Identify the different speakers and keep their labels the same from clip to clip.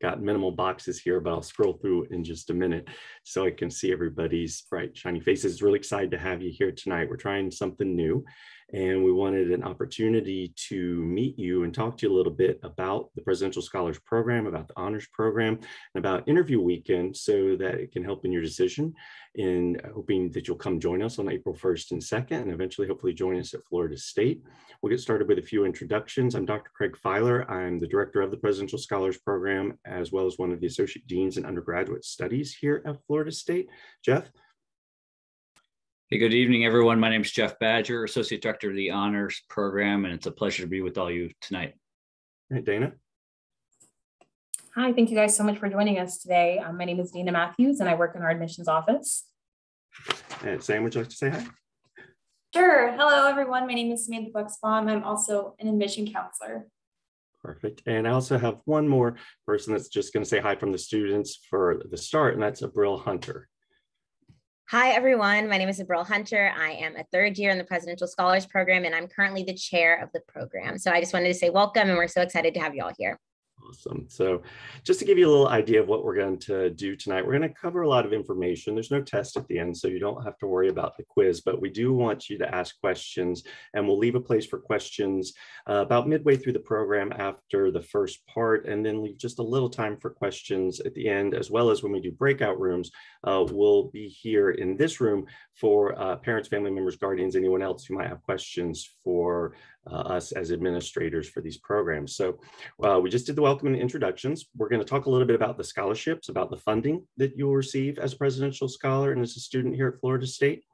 Speaker 1: got minimal boxes here, but I'll scroll through in just a minute so I can see everybody's bright, shiny faces. Really excited to have you here tonight. We're trying something new and we wanted an opportunity to meet you and talk to you a little bit about the Presidential Scholars Program, about the Honors Program, and about Interview Weekend so that it can help in your decision. And hoping that you'll come join us on April 1st and 2nd, and eventually hopefully join us at Florida State. We'll get started with a few introductions. I'm Dr. Craig Filar. I'm the director of the Presidential Scholars Program, as well as one of the Associate Deans in Undergraduate Studies here at Florida State. Jeff?
Speaker 2: Hey, good evening, everyone. My name is Jeff Badger, Associate Director of the Honors Program, and it's a pleasure to be with all you tonight.
Speaker 1: All right, Dana.
Speaker 3: Hi, thank you guys so much for joining us today. Um, my name is Dana Matthews, and I work in our admissions office.
Speaker 1: And Sam, would you like to say hi?
Speaker 4: Sure. Hello, everyone. My name is Samantha Bucksbaum. I'm also an admission counselor.
Speaker 1: Perfect. And I also have one more person that's just going to say hi from the students for the start, and that's Abril Hunter.
Speaker 5: Hi, everyone. My name is Abril Hunter. I am a third year in the Presidential Scholars Program, and I'm currently the chair of the program. So I just wanted to say welcome, and we're so excited to have you all here.
Speaker 1: Awesome. So just to give you a little idea of what we're going to do tonight, we're going to cover a lot of information. There's no test at the end, so you don't have to worry about the quiz, but we do want you to ask questions and we'll leave a place for questions uh, about midway through the program after the first part, and then leave just a little time for questions at the end, as well as when we do breakout rooms, uh, we'll be here in this room for uh, parents, family members, guardians, anyone else who might have questions for uh, us as administrators for these programs. So uh, we just did the welcome and introductions. We're going to talk a little bit about the scholarships, about the funding that you'll receive as a presidential scholar and as a student here at Florida State.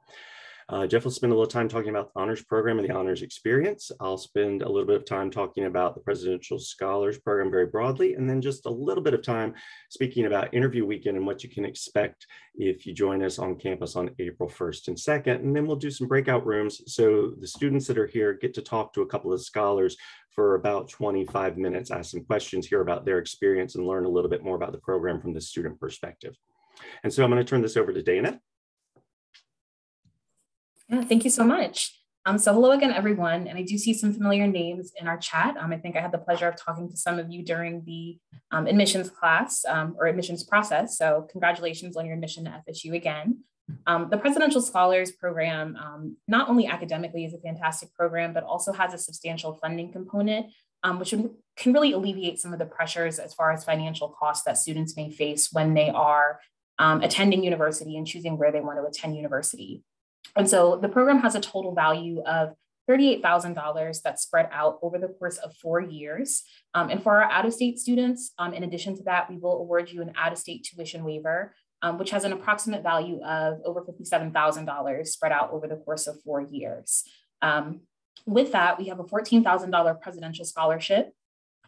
Speaker 1: Uh, Jeff will spend a little time talking about the honors program and the honors experience. I'll spend a little bit of time talking about the Presidential Scholars Program very broadly, and then just a little bit of time speaking about interview weekend and what you can expect if you join us on campus on April 1st and 2nd. And then we'll do some breakout rooms so the students that are here get to talk to a couple of scholars for about 25 minutes, ask some questions, hear about their experience, and learn a little bit more about the program from the student perspective. And so I'm going to turn this over to Dana.
Speaker 3: Yeah, thank you so much. Um, so hello again, everyone. And I do see some familiar names in our chat. Um, I think I had the pleasure of talking to some of you during the um, admissions class um, or admissions process. So congratulations on your admission to FSU again. Um, the Presidential Scholars Program, um, not only academically is a fantastic program, but also has a substantial funding component, which can really alleviate some of the pressures as far as financial costs that students may face when they are attending university and choosing where they want to attend university. And so the program has a total value of $38,000 that's spread out over the course of four years. Um, and for our out-of-state students, um, in addition to that, we will award you an out-of-state tuition waiver, um, which has an approximate value of over $57,000 spread out over the course of four years. Um, with that, we have a $14,000 presidential scholarship,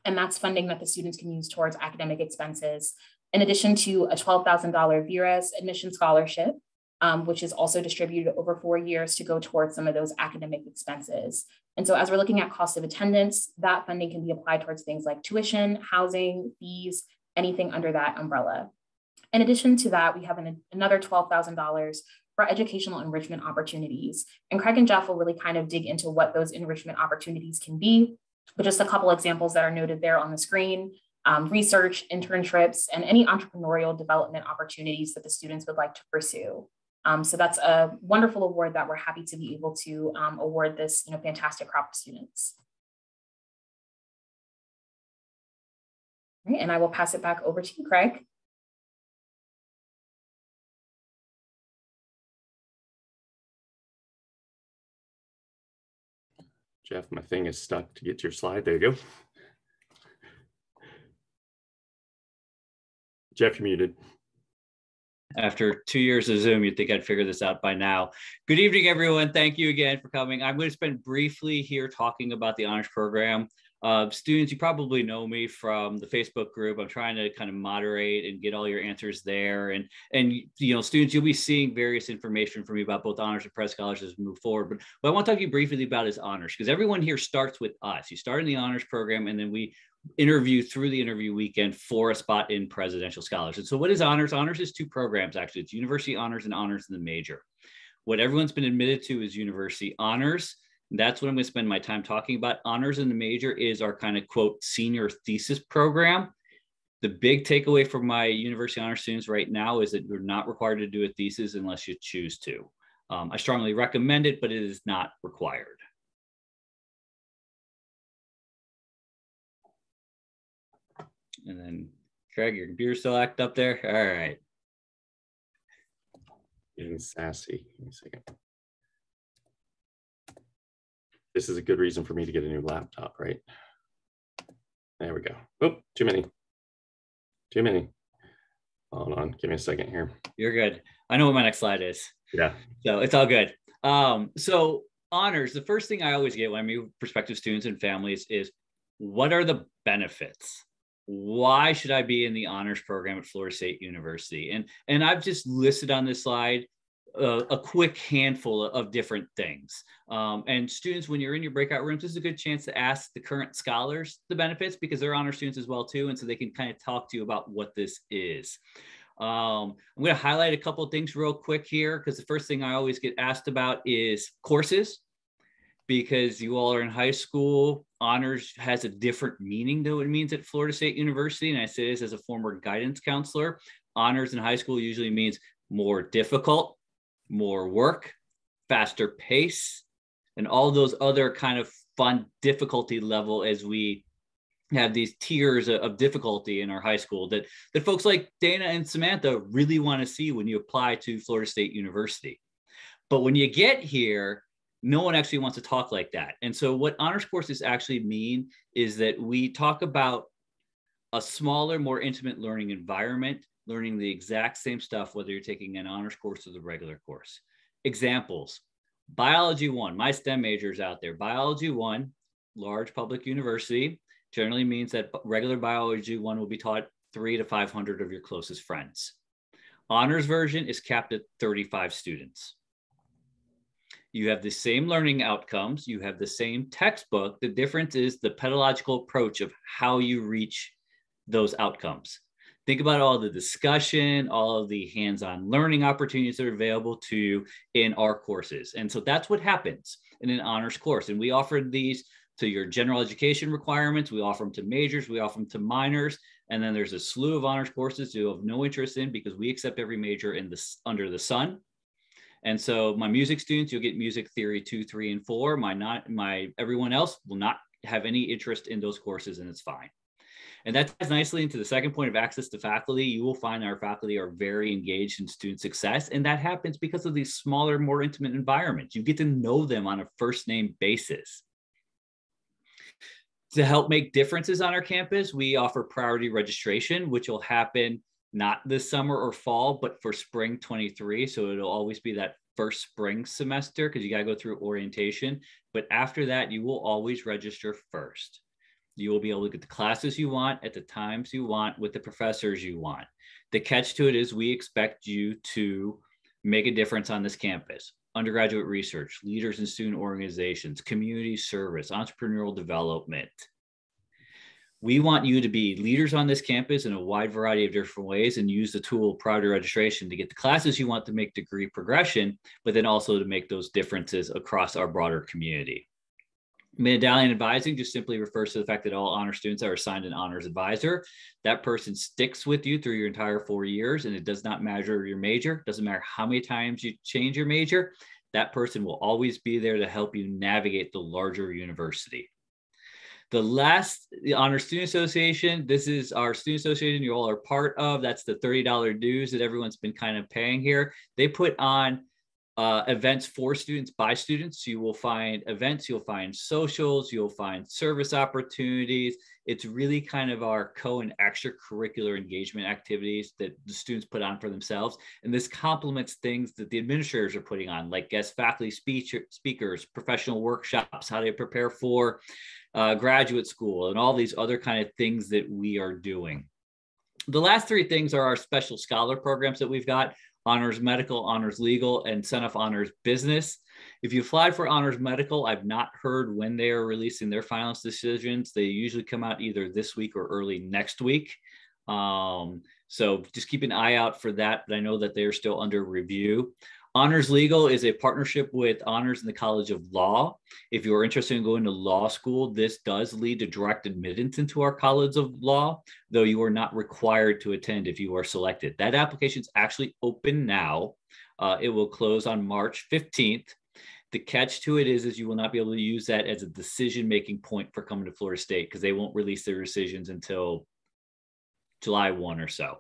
Speaker 3: and that's funding that the students can use towards academic expenses, in addition to a $12,000 VRES admission scholarship, um, which is also distributed over four years to go towards some of those academic expenses. And so as we're looking at cost of attendance, that funding can be applied towards things like tuition, housing, fees, anything under that umbrella. In addition to that, we have an, another $12,000 for educational enrichment opportunities. And Craig and Jeff will really kind of dig into what those enrichment opportunities can be, but just a couple examples that are noted there on the screen. Um, research, internships, and any entrepreneurial development opportunities that the students would like to pursue. Um, so that's a wonderful award that we're happy to be able to um, award this you know, fantastic crop of students. and I will pass it back over to you, Craig.
Speaker 1: Jeff, my thing is stuck to get to your slide. There you go. Jeff, you're muted.
Speaker 2: After two years of Zoom, you'd think I'd figure this out by now. Good evening, everyone. Thank you again for coming. I'm going to spend briefly here talking about the honors program. Uh, students, you probably know me from the Facebook group. I'm trying to kind of moderate and get all your answers there. And, and you know, students, you'll be seeing various information from me about both honors and press scholars as we move forward. But what I want to talk to you briefly about is honors, because everyone here starts with us. You start in the honors program, and then we interview through the interview weekend for a spot in presidential scholars. And so what is honors? Honors is two programs, actually. It's university honors and honors in the major. What everyone's been admitted to is university honors. That's what I'm going to spend my time talking about. Honors in the major is our kind of quote senior thesis program. The big takeaway for my university honors students right now is that you're not required to do a thesis unless you choose to. Um, I strongly recommend it, but it is not required. And then Craig, your computer still act up there? All right.
Speaker 1: Getting sassy. Give me a second. This is a good reason for me to get a new laptop, right? There we go. Oh, too many. Too many. Hold on. Give me a second here.
Speaker 2: You're good. I know what my next slide is.
Speaker 1: Yeah.
Speaker 2: So it's all good. Um, so honors, the first thing I always get when I meet prospective students and families is what are the benefits? Why should I be in the honors program at Florida State University? And and I've just listed on this slide uh, a quick handful of different things. Um, and students, when you're in your breakout rooms, this is a good chance to ask the current scholars the benefits because they're honor students as well too, and so they can kind of talk to you about what this is. Um, I'm going to highlight a couple of things real quick here because the first thing I always get asked about is courses because you all are in high school. Honors has a different meaning than what it means at Florida State University. And I say this as a former guidance counselor. Honors in high school usually means more difficult, more work, faster pace, and all those other kind of fun difficulty level as we have these tiers of difficulty in our high school that, that folks like Dana and Samantha really want to see when you apply to Florida State University. But when you get here, no one actually wants to talk like that. And so, what honors courses actually mean is that we talk about a smaller, more intimate learning environment, learning the exact same stuff, whether you're taking an honors course or the regular course. Examples Biology 1, my STEM majors out there. Biology 1, large public university, generally means that regular Biology 1 will be taught three to 500 of your closest friends. Honors version is capped at 35 students you have the same learning outcomes, you have the same textbook. The difference is the pedagogical approach of how you reach those outcomes. Think about all the discussion, all of the hands on learning opportunities that are available to you in our courses. And so that's what happens in an honors course. And we offer these to your general education requirements, we offer them to majors, we offer them to minors. And then there's a slew of honors courses you have no interest in because we accept every major in this under the sun and so my music students, you'll get music theory two, three, and four. My not my everyone else will not have any interest in those courses, and it's fine. And that ties nicely into the second point of access to faculty. You will find our faculty are very engaged in student success, and that happens because of these smaller, more intimate environments. You get to know them on a first name basis. To help make differences on our campus, we offer priority registration, which will happen not this summer or fall, but for spring 23. So it'll always be that first spring semester because you got to go through orientation. But after that, you will always register first. You will be able to get the classes you want at the times you want with the professors you want. The catch to it is we expect you to make a difference on this campus. Undergraduate research, leaders in student organizations, community service, entrepreneurial development, we want you to be leaders on this campus in a wide variety of different ways and use the tool prior to registration to get the classes you want to make degree progression, but then also to make those differences across our broader community. Medallion advising just simply refers to the fact that all honor students are assigned an honors advisor. That person sticks with you through your entire four years, and it does not matter your major. Doesn't matter how many times you change your major. That person will always be there to help you navigate the larger university. The last, the Honor Student Association, this is our student association you all are part of. That's the $30 dues that everyone's been kind of paying here. They put on uh, events for students by students. You will find events, you'll find socials, you'll find service opportunities. It's really kind of our co and extracurricular engagement activities that the students put on for themselves. And this complements things that the administrators are putting on, like guest faculty speech, speakers, professional workshops, how they prepare for uh, graduate school, and all these other kind of things that we are doing. The last three things are our special scholar programs that we've got honors medical, honors legal, and Son honors business. If you applied for honors medical, I've not heard when they are releasing their finalist decisions. They usually come out either this week or early next week. Um, so just keep an eye out for that. But I know that they're still under review. Honors Legal is a partnership with Honors in the College of Law. If you are interested in going to law school, this does lead to direct admittance into our College of Law, though you are not required to attend if you are selected. That application is actually open now. Uh, it will close on March 15th. The catch to it is, is you will not be able to use that as a decision-making point for coming to Florida State because they won't release their decisions until July 1 or so.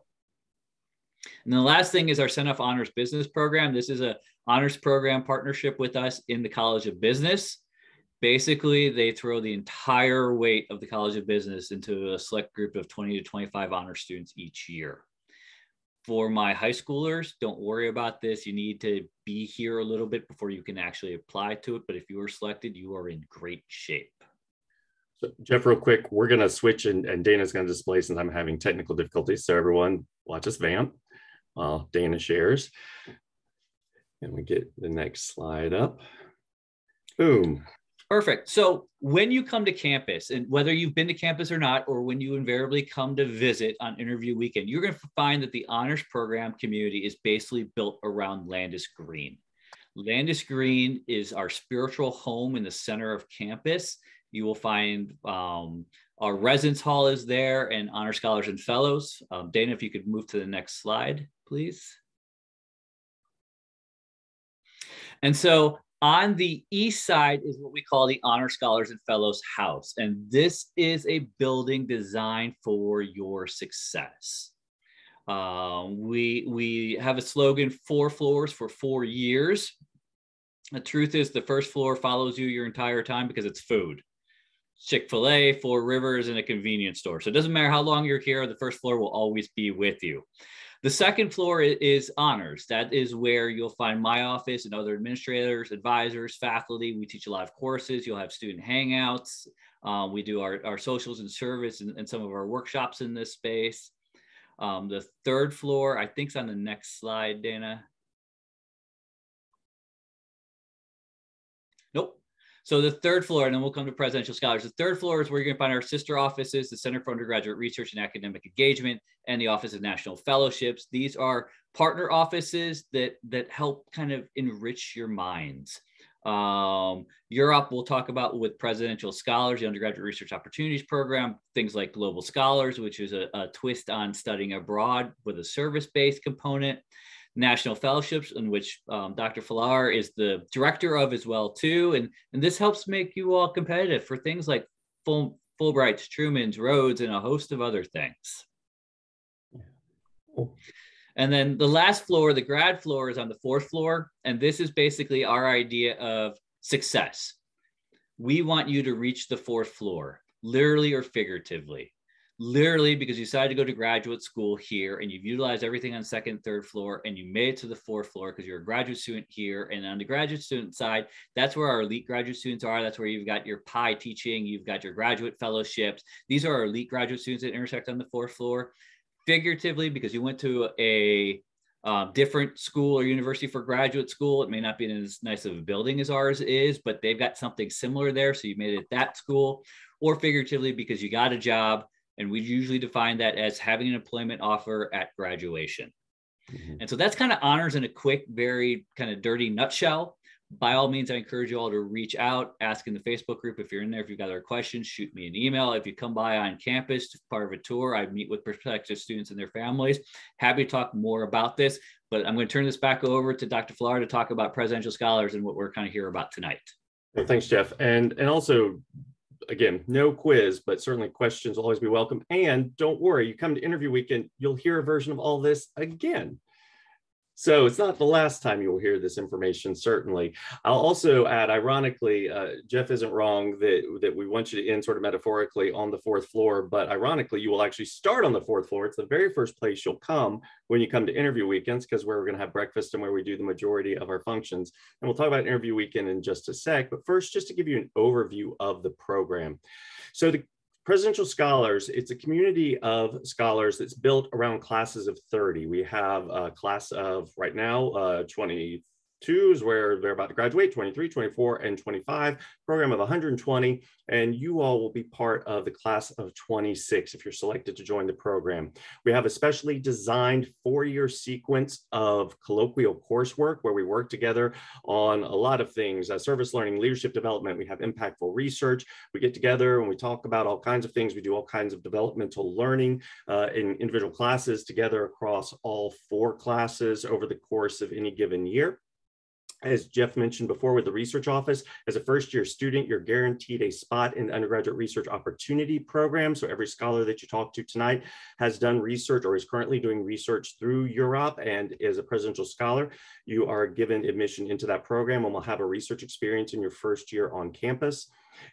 Speaker 2: And the last thing is our Off Honors Business Program. This is a honors program partnership with us in the College of Business. Basically, they throw the entire weight of the College of Business into a select group of 20 to 25 honor students each year. For my high schoolers, don't worry about this. You need to be here a little bit before you can actually apply to it. But if you are selected, you are in great shape.
Speaker 1: So Jeff, real quick, we're going to switch and, and Dana's going to display since I'm having technical difficulties. So everyone watch us vamp while Dana shares. And we get the next slide up. Boom.
Speaker 2: Perfect. So when you come to campus, and whether you've been to campus or not, or when you invariably come to visit on interview weekend, you're going to find that the honors program community is basically built around Landis Green. Landis Green is our spiritual home in the center of campus. You will find um, our residence hall is there and honor scholars and fellows. Um, Dana, if you could move to the next slide, please. And so on the east side is what we call the Honor Scholars and Fellows House. And this is a building designed for your success. Um, we, we have a slogan, four floors for four years. The truth is the first floor follows you your entire time because it's food. Chick-fil-A, Four Rivers, and a convenience store. So it doesn't matter how long you're here, the first floor will always be with you. The second floor is honors. That is where you'll find my office and other administrators, advisors, faculty. We teach a lot of courses. You'll have student hangouts. Um, we do our, our socials and service and, and, some of our workshops in this space. Um, the third floor, I think is on the next slide, Dana. So the third floor, and then we'll come to presidential scholars. The third floor is where you're going to find our sister offices, the Center for Undergraduate Research and Academic Engagement, and the Office of National Fellowships. These are partner offices that that help kind of enrich your minds. Um, UROP, we'll talk about with presidential scholars, the undergraduate research opportunities program, things like global scholars, which is a, a twist on studying abroad with a service-based component national fellowships in which um, Dr. Filar is the director of as well too. And, and this helps make you all competitive for things like Full, Fulbright's, Truman's, Rhodes, and a host of other things. And then the last floor, the grad floor is on the fourth floor. And this is basically our idea of success. We want you to reach the fourth floor, literally or figuratively literally because you decided to go to graduate school here and you've utilized everything on second third floor and you made it to the fourth floor because you're a graduate student here and on the graduate student side that's where our elite graduate students are that's where you've got your PI teaching you've got your graduate fellowships these are our elite graduate students that intersect on the fourth floor figuratively because you went to a um, different school or university for graduate school. It may not be in as nice of a building as ours is, but they've got something similar there. So you made it at that school, or figuratively because you got a job and we usually define that as having an employment offer at graduation. Mm-hmm. And so that's kind of honors in a quick, very kind of dirty nutshell. By all means, I encourage you all to reach out, ask in the Facebook group if you're in there. If you've got other questions, shoot me an email. If you come by on campus, part of a tour, I meet with prospective students and their families. Happy to talk more about this, but I'm going to turn this back over to Dr. Filar to talk about presidential scholars and what we're kind of here about tonight.
Speaker 1: Well, thanks, Jeff. And and also again, no quiz, but certainly questions will always be welcome. And don't worry, you come to interview weekend, you'll hear a version of all this again. So it's not the last time you will hear this information, certainly. I'll also add, ironically, uh, Jeff isn't wrong that, that we want you to end sort of metaphorically on the fourth floor, but ironically, you will actually start on the fourth floor. It's the very first place you'll come when you come to interview weekends, because where we're going to have breakfast and where we do the majority of our functions. And we'll talk about interview weekend in just a sec. But first, just to give you an overview of the program. So the Presidential Scholars, it's a community of scholars that's built around classes of 30. We have a class of right now uh, 23 Two is where they're about to graduate, 23, 24, and 25, program of 120. And you all will be part of the class of 26 if you're selected to join the program. We have a specially designed four-year sequence of colloquial coursework where we work together on a lot of things, uh, service learning, leadership development. We have impactful research. We get together and we talk about all kinds of things. We do all kinds of developmental learning uh, in individual classes together across all four classes over the course of any given year as Jeff mentioned before with the research office, as a first year student, you're guaranteed a spot in the undergraduate research opportunity program. So every scholar that you talk to tonight has done research or is currently doing research through UROP and is a presidential scholar. You are given admission into that program and will have a research experience in your first year on campus.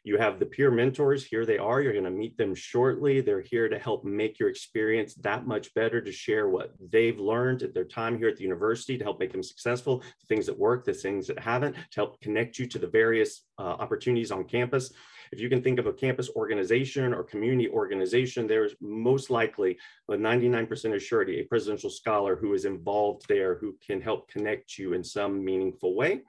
Speaker 1: You have the peer mentors, here they are. You're going to meet them shortly. They're here to help make your experience that much better, to share what they've learned at their time here at the university, to help make them successful, the things that work, the things that haven't, to help connect you to the various uh, opportunities on campus. If you can think of a campus organization or community organization, there's most likely, with 99% of surety, a presidential scholar who is involved there who can help connect you in some meaningful way.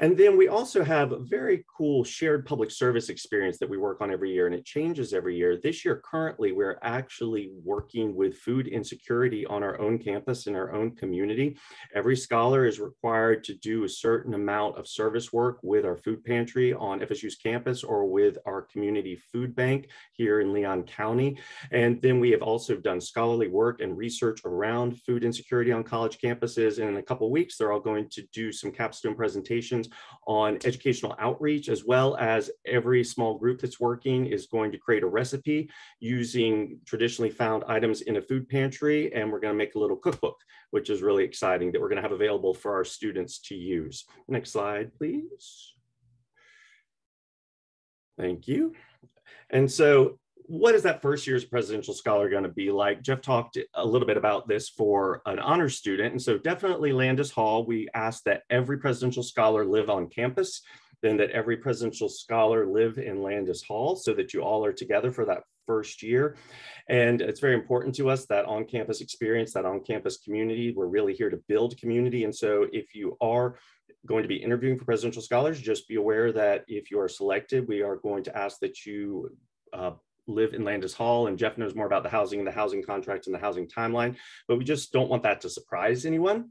Speaker 1: And then we also have a very cool shared public service experience that we work on every year, and it changes every year. This year, currently, we're actually working with food insecurity on our own campus in our own community. Every scholar is required to do a certain amount of service work with our food pantry on FSU's campus or with our community food bank here in Leon County. And then we have also done scholarly work and research around food insecurity on college campuses. And in a couple weeks, they're all going to do some capstone presentations on educational outreach, as well as every small group that's working is going to create a recipe using traditionally found items in a food pantry. And we're going to make a little cookbook, which is really exciting that we're going to have available for our students to use. Next slide, please. Thank you. And so what is that first year's presidential scholar going to be like? Jeff talked a little bit about this for an honor student. And so definitely Landis Hall, we asked that every presidential scholar live on campus, then that every presidential scholar live in Landis Hall so that you all are together for that first year. And it's very important to us that on-campus experience, that on-campus community, we're really here to build community. And so if you are going to be interviewing for presidential scholars, just be aware that if you are selected, we are going to ask that you uh, live in Landis Hall, and Jeff knows more about the housing and the housing contract and the housing timeline, but we just don't want that to surprise anyone.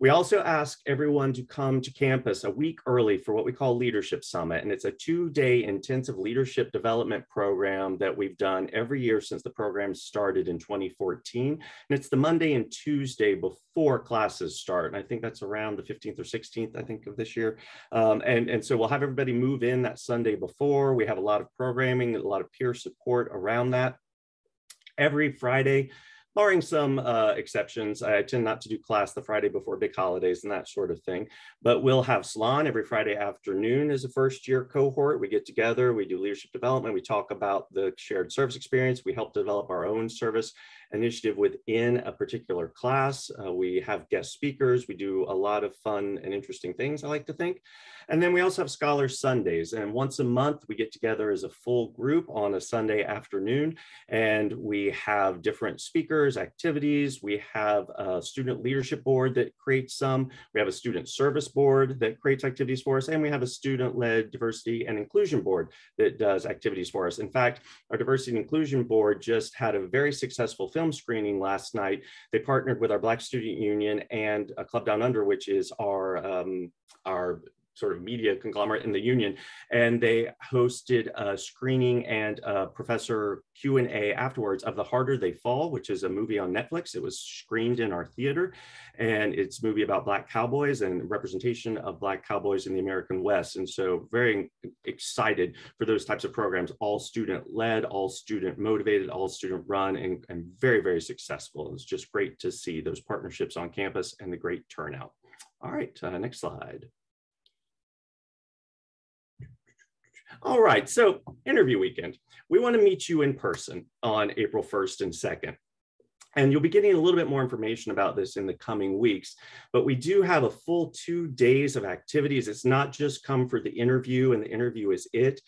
Speaker 1: We also ask everyone to come to campus a week early for what we call Leadership Summit. And it's a two day intensive leadership development program that we've done every year since the program started in 2014. And it's the Monday and Tuesday before classes start. And I think that's around the 15th or 16th, I think, of this year. Um, and, and so we'll have everybody move in that Sunday before. We have a lot of programming, a lot of peer support around that. Every Friday, barring some uh, exceptions. I tend not to do class the Friday before big holidays and that sort of thing. But we'll have salon every Friday afternoon as a first year cohort. We get together, we do leadership development, we talk about the shared service experience, we help develop our own service initiative within a particular class. Uh, we have guest speakers. We do a lot of fun and interesting things, I like to think. And then we also have Scholar Sundays. And once a month, we get together as a full group on a Sunday afternoon. And we have different speakers, activities. We have a student leadership board that creates some. We have a student service board that creates activities for us. And we have a student-led diversity and inclusion board that does activities for us. In fact, our diversity and inclusion board just had a very successful film screening last night. They partnered with our Black Student Union and a Club Down Under, which is our um, our sort of media conglomerate in the union, and they hosted a screening and a professor Q&A afterwards of The Harder They Fall, which is a movie on Netflix. It was screened in our theater, and it's a movie about Black cowboys and representation of Black cowboys in the American West. And so very excited for those types of programs, all student led, all student motivated, all student run, and, and very, very successful. It's just great to see those partnerships on campus and the great turnout. All right, uh, next slide. All right, so interview weekend. We want to meet you in person on April 1st and 2nd. And you'll be getting a little bit more information about this in the coming weeks. But we do have a full two days of activities. It's not just come for the interview and the interview is it.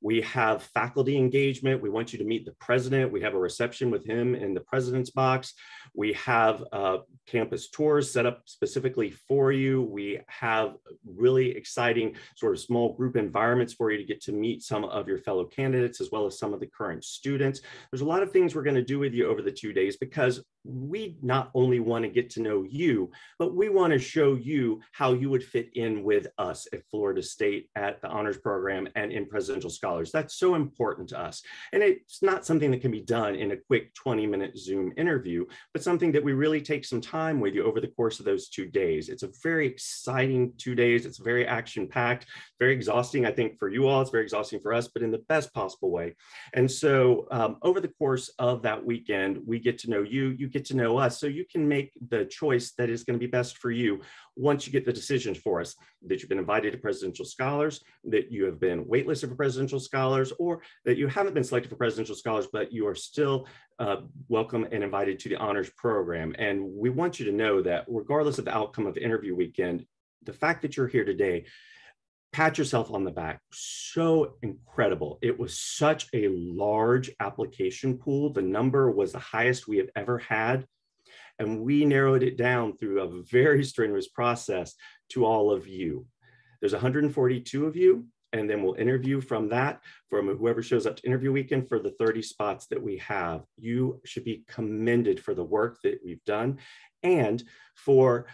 Speaker 1: We have faculty engagement. We want you to meet the president. We have a reception with him in the president's box. We have uh, campus tours set up specifically for you. We have really exciting sort of small group environments for you to get to meet some of your fellow candidates as well as some of the current students. There's a lot of things we're going to do with you over the two days because we not only want to get to know you, but we want to show you how you would fit in with us at Florida State at the honors program and in presidential scholars. That's so important to us. And it's not something that can be done in a quick 20 minute Zoom interview, but something that we really take some time with you over the course of those two days. It's a very exciting two days. It's very action packed, very exhausting, I think, for you all. It's very exhausting for us, but in the best possible way. And so um, over the course of that weekend, we get to know you, you get to know us, so you can make the choice that is going to be best for you once you get the decisions for us that you've been invited to presidential scholars, that you have been waitlisted for presidential scholars, or that you haven't been selected for presidential scholars, but you are still uh, welcome and invited to the honors program. And we want you to know that regardless of the outcome of interview weekend, the fact that you're here today pat yourself on the back. So incredible. It was such a large application pool. The number was the highest we have ever had. And we narrowed it down through a very strenuous process to all of you. There's 142 of you, and then we'll interview from that, from whoever shows up to interview weekend for the 30 spots that we have. You should be commended for the work that we've done and for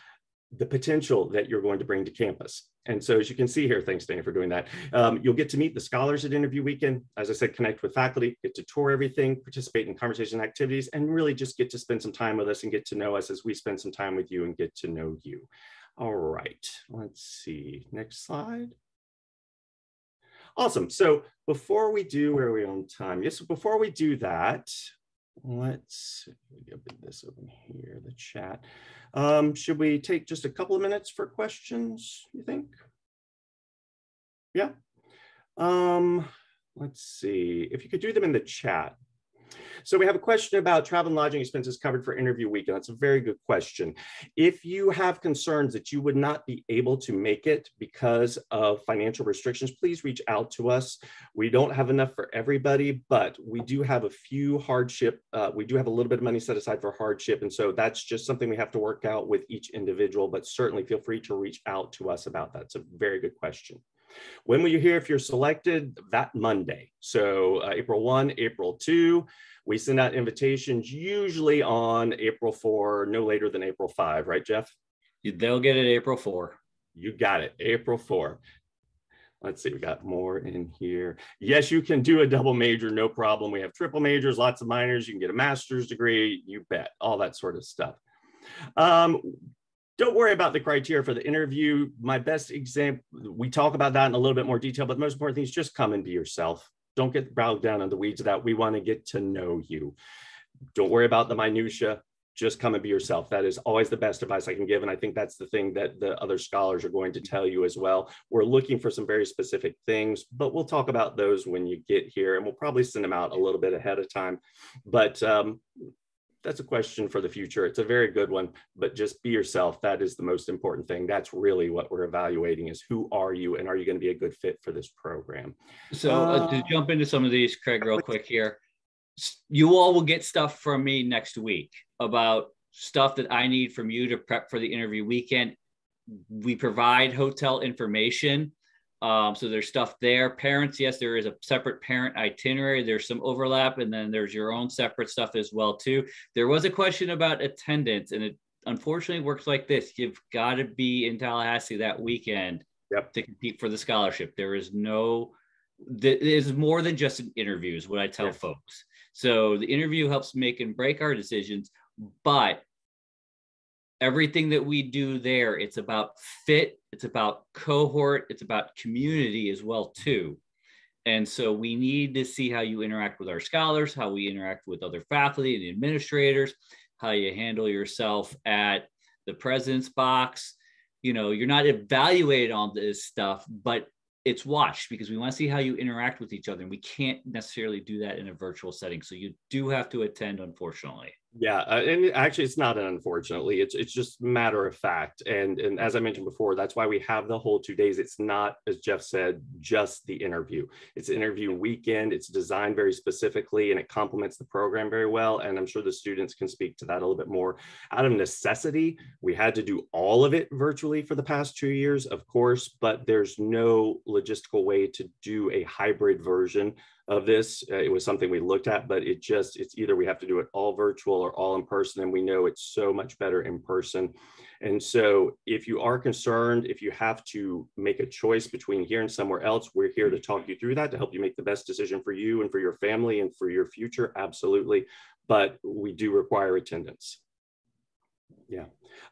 Speaker 1: the potential that you're going to bring to campus. And so as you can see here, thanks Dana for doing that. Um, you'll get to meet the scholars at interview weekend. As I said, connect with faculty, get to tour everything, participate in conversation activities, and really just get to spend some time with us and get to know us as we spend some time with you and get to know you. All right, let's see, next slide. Awesome, so before we do, where are we on time? Yes, before we do that, let's get this open here, the chat. Um, should we take just a couple of minutes for questions, you think? Yeah. Um, let's see, if you could do them in the chat. So we have a question about travel and lodging expenses covered for interview weekend. That's a very good question. If you have concerns that you would not be able to make it because of financial restrictions, please reach out to us. We don't have enough for everybody, but we do have a few hardship. Uh, we do have a little bit of money set aside for hardship. And so that's just something we have to work out with each individual, but certainly feel free to reach out to us about that. It's a very good question. When will you hear if you're selected? That Monday. So uh, April 1, April 2. We send out invitations usually on April 4, no later than April 5, right, Jeff?
Speaker 2: They'll get it April 4.
Speaker 1: You got it, April 4. Let's see, we got more in here. Yes, you can do a double major, no problem. We have triple majors, lots of minors. You can get a master's degree, you bet, all that sort of stuff. Um, don't worry about the criteria for the interview. My best example, we talk about that in a little bit more detail, but the most important thing is just come and be yourself. Don't get bogged down in the weeds of that. We want to get to know you. Don't worry about the minutia. Just come and be yourself. That is always the best advice I can give. And I think that's the thing that the other scholars are going to tell you as well. We're looking for some very specific things, but we'll talk about those when you get here and we'll probably send them out a little bit ahead of time. But um, that's a question for the future. It's a very good one, but just be yourself. That is the most important thing. That's really what we're evaluating is who are you and are you going to be a good fit for this program?
Speaker 2: So uh, to uh, jump into some of these, Craig, real quick here, you all will get stuff from me next week about stuff that I need from you to prep for the interview weekend. We provide hotel information um, so there's stuff there. Parents, yes, there is a separate parent itinerary. There's some overlap, and then there's your own separate stuff as well too. There was a question about attendance, and it unfortunately works like this: you've got to be in Tallahassee that weekend
Speaker 1: yep.
Speaker 2: to compete for the scholarship. There is no, it is more than just an interview, is what I tell folks. So the interview helps make and break our decisions, but everything that we do there it's about fit it's about cohort it's about community as well too. And so we need to see how you interact with our scholars how we interact with other faculty and administrators how you handle yourself at the president's box. You know you're not evaluated on this stuff but it's watched because we want to see how you interact with each other and we can't necessarily do that in a virtual setting. So you do have to attend unfortunately
Speaker 1: Yeah, uh, and actually, it's not an unfortunately. It's it's just matter of fact. And and as I mentioned before, that's why we have the whole two days. It's not, as Jeff said, just the interview. It's interview weekend. It's designed very specifically, and it complements the program very well. And I'm sure the students can speak to that a little bit more. Out of necessity, we had to do all of it virtually for the past two years, of course, but there's no logistical way to do a hybrid version of this. Uh, it was something we looked at, but it just, it's either we have to do it all virtual or all in person. And we know it's so much better in person. And so if you are concerned, if you have to make a choice between here and somewhere else, we're here to talk you through that to help you make the best decision for you and for your family and for your future. Absolutely. But we do require attendance. Yeah.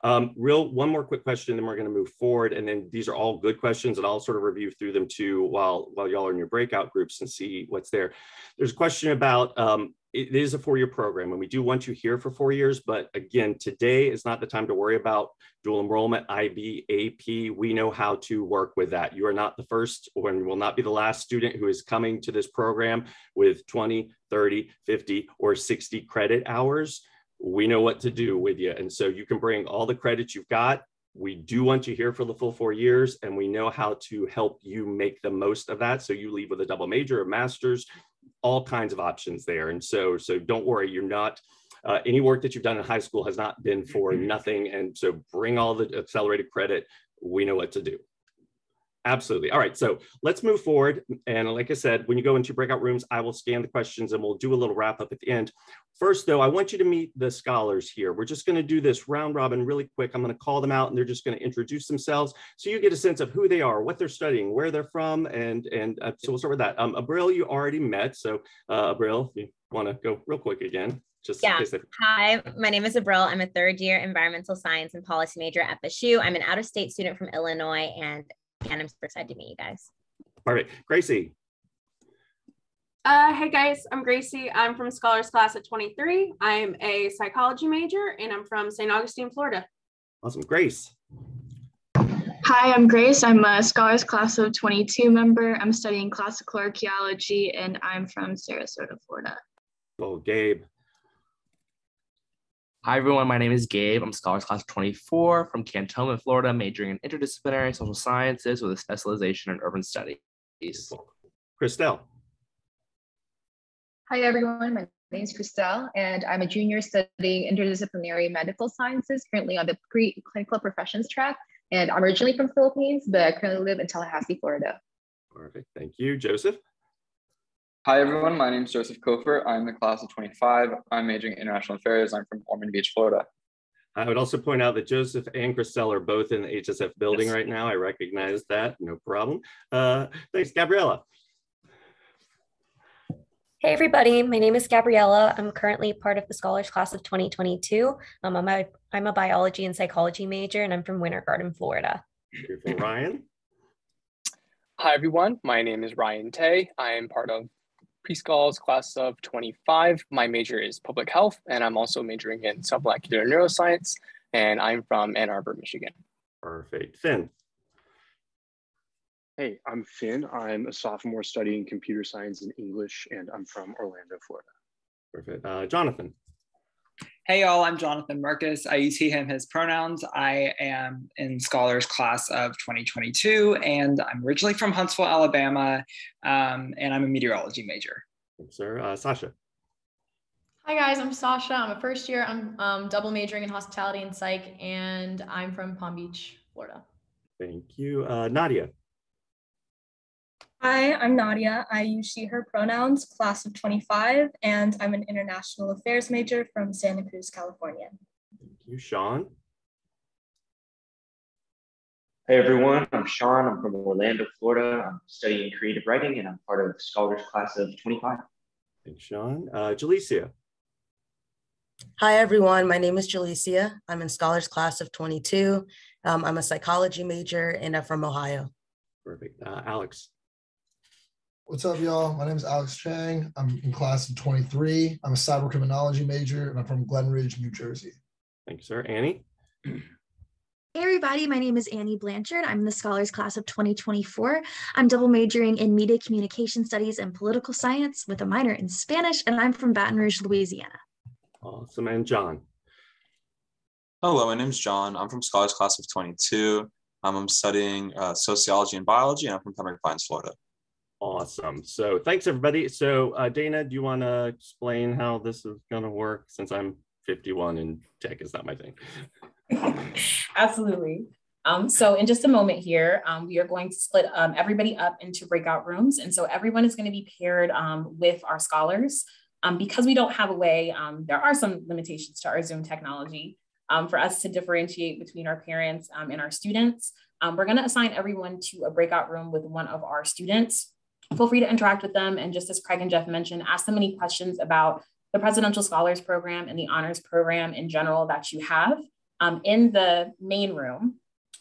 Speaker 1: Um, real one more quick question, then we're going to move forward. And then these are all good questions, and I'll sort of review through them too while while y'all are in your breakout groups and see what's there. There's a question about um, it is a four-year program, and we do want you here for four years. But again, today is not the time to worry about dual enrollment, IB, AP. We know how to work with that. You are not the first, or will not be the last student who is coming to this program with 20, 30, 50, or 60 credit hours we know what to do with you. And so you can bring all the credits you've got. We do want you here for the full four years, and we know how to help you make the most of that. So you leave with a double major, a master's, all kinds of options there. And so, so don't worry, you're not. Uh, any work that you've done in high school has not been for nothing. And so bring all the accelerated credit. We know what to do. Absolutely. All right. So let's move forward. And like I said, when you go into breakout rooms, I will scan the questions and we'll do a little wrap up at the end. First, though, I want you to meet the scholars here. We're just going to do this round robin really quick. I'm going to call them out and they're just going to introduce themselves so you get a sense of who they are, what they're studying, where they're from. And, and uh, so we'll start with that. Um, Abril, you already met. So uh, Abril, if you want to go real quick again. Just
Speaker 5: yeah. Hi, my name is Abril. I'm a third year environmental science and policy major at FSU. I'm an out of state student from Illinois and and I'm super excited to meet you guys.
Speaker 1: Perfect. Gracie.
Speaker 6: Uh, hey guys, I'm Gracie. I'm from Scholars Class at 23. I'm a psychology major and I'm from St. Augustine, Florida.
Speaker 1: Awesome. Grace.
Speaker 7: Hi, I'm Grace. I'm a Scholars Class of 22 member. I'm studying classical archaeology and I'm from Sarasota, Florida.
Speaker 1: Oh, Gabe.
Speaker 8: Hi, everyone. My name is Gabe. I'm Scholars Class 24 from Cantonment, Florida, majoring in interdisciplinary social sciences with a specialization in urban studies.
Speaker 1: Christelle.
Speaker 9: Hi, everyone. My name is Christelle, and I'm a junior studying interdisciplinary medical sciences, currently on the pre-clinical professions track. And I'm originally from Philippines, but I currently live in Tallahassee, Florida.
Speaker 1: Perfect. Thank you. Joseph?
Speaker 10: Hi, everyone. My name is Joseph Kofer. I'm the class of 25. I'm majoring in international affairs. I'm from Ormond Beach, Florida.
Speaker 1: I would also point out that Joseph and Christelle are both in the HSF building yes. right now. I recognize that, no problem. Uh, thanks, Gabriella.
Speaker 11: Hey everybody, my name is Gabriella. I'm currently part of the Scholars Class of 2022. Um, I'm, a, I'm a biology and psychology major and I'm from Winter Garden, Florida.
Speaker 1: Beautiful. Ryan?
Speaker 12: Hi everyone, my name is Ryan Tay. I am part of Pre-Scholars class of 25. My major is public health, and I'm also majoring in submolecular neuroscience, and I'm from Ann Arbor, Michigan.
Speaker 1: Perfect. Finn.
Speaker 13: Hey, I'm Finn. I'm a sophomore studying computer science and English, and I'm from Orlando, Florida.
Speaker 1: Perfect. Uh, Jonathan.
Speaker 14: Hey y'all, I'm Jonathan Marcus. I use he, him, his pronouns. I am in Scholars class of 2022, and I'm originally from Huntsville, Alabama, um, and I'm a meteorology major.
Speaker 1: Thanks, sir. Uh, Sasha.
Speaker 15: Hi guys, I'm Sasha. I'm a first year. I'm um, double majoring in hospitality and psych, and I'm from Palm Beach, Florida.
Speaker 1: Thank you. Uh, Nadia.
Speaker 16: Hi, I'm Nadia. I use she, her pronouns, class of 25, and I'm an international affairs major from Santa Cruz, California.
Speaker 1: Thank you, Sean.
Speaker 17: Hey everyone, I'm Sean. I'm from Orlando, Florida. I'm studying creative writing and I'm part of the Scholars class of 25.
Speaker 1: Thanks, Sean. Uh, Jalicia.
Speaker 18: Hi everyone, my name is Jalicia. I'm in Scholars class of 22. Um, I'm a psychology major and I'm from Ohio.
Speaker 1: Perfect. Uh, Alex.
Speaker 19: What's up, y'all? My name is Alex Chang. I'm in class of 23. I'm a cyber criminology major and I'm from Glen Ridge, New Jersey.
Speaker 1: Thank you, sir. Annie?
Speaker 20: Hey everybody, my name is Annie Blanchard. I'm in the Scholars class of 2024. I'm double majoring in media communication studies and political science with a minor in Spanish, and I'm from Baton Rouge, Louisiana.
Speaker 1: Awesome. And John.
Speaker 21: Hello, my name is John. I'm from Scholars Class of 22. Um, I'm studying uh, sociology and biology, and I'm from Pembroke Pines, Florida.
Speaker 1: Awesome. So thanks, everybody. So uh, Dana, do you want to explain how this is going to work since I'm 51 and tech is not my thing?
Speaker 3: Absolutely. Um, so in just a moment here, um, we are going to split um, everybody up into breakout rooms. And so everyone is going to be paired um, with our scholars. Um, because we don't have a way, um, there are some limitations to our Zoom technology for us to differentiate between our parents and our students. we're going to assign everyone to a breakout room with one of our students. Feel free to interact with them. And just as Craig and Jeff mentioned, ask them any questions about the Presidential Scholars Program and the Honors Program in general that you have in the main room.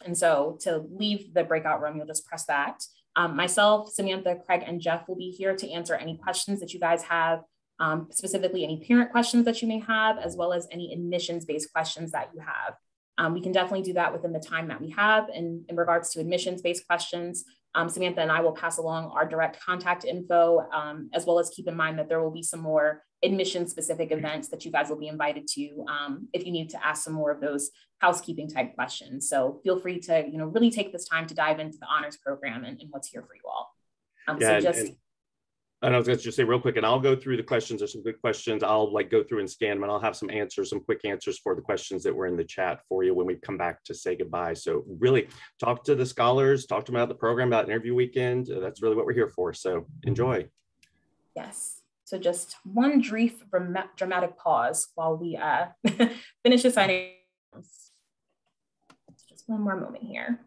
Speaker 3: And so to leave the breakout room, you'll just press that. Um, myself, Samantha, Craig, and Jeff will be here to answer any questions that you guys have, um, specifically any parent questions that you may have, as well as any admissions-based questions that you have. Um, we can definitely do that within the time that we have. And in regards to admissions-based questions, um, Samantha and I will pass along our direct contact info, um, as well as keep in mind that there will be some more admission specific events that you guys will be invited to um, if you need to ask some more of those housekeeping type questions. So feel free to, you know, really take this time to dive into the honors program and, and what's here for you all. Um,
Speaker 1: yeah,
Speaker 3: so just
Speaker 1: and, and I was going to just say real quick, and I'll go through the questions. There's some good questions. I'll like go through and scan them, and I'll have some answers, some quick answers for the questions that were in the chat for you when we come back to say goodbye. So really, talk to the scholars, talk to them about the program, about interview weekend. Uh, that's really what we're here for. So enjoy.
Speaker 3: Yes. So just one brief dramatic pause while we uh, finish assigning. Just one more moment here.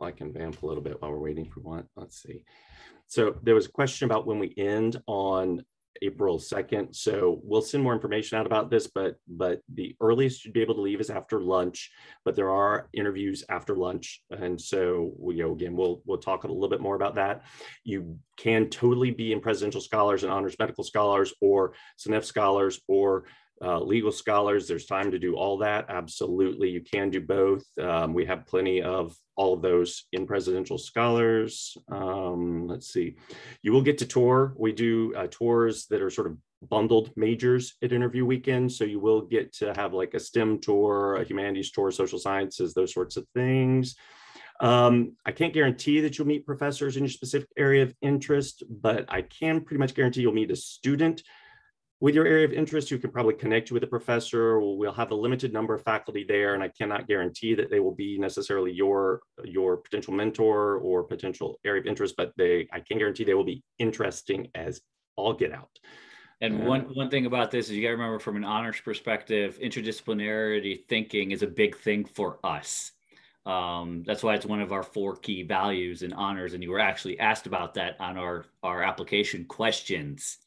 Speaker 1: I can vamp a little bit while we're waiting for one. Let's see. So there was a question about when we end on April 2nd. So we'll send more information out about this, but but the earliest you'd be able to leave is after lunch, but there are interviews after lunch. And so we you know again we'll we'll talk a little bit more about that. You can totally be in presidential scholars and honors medical scholars or SNF scholars or uh, legal scholars, there's time to do all that. Absolutely, you can do both. Um, we have plenty of all of those in presidential scholars. Um, let's see, you will get to tour. We do uh, tours that are sort of bundled majors at interview weekend. So you will get to have like a STEM tour, a humanities tour, social sciences, those sorts of things. Um, I can't guarantee that you'll meet professors in your specific area of interest, but I can pretty much guarantee you'll meet a student with your area of interest, you can probably connect you with a professor. We'll have a limited number of faculty there, and I cannot guarantee that they will be necessarily your, your potential mentor or potential area of interest, but they I can guarantee they will be interesting as all get out.
Speaker 2: And one, one thing about this is you got to remember from an honors perspective, interdisciplinarity thinking is a big thing for us. Um, that's why it's one of our four key values in honors. And you were actually asked about that on our, our application questions.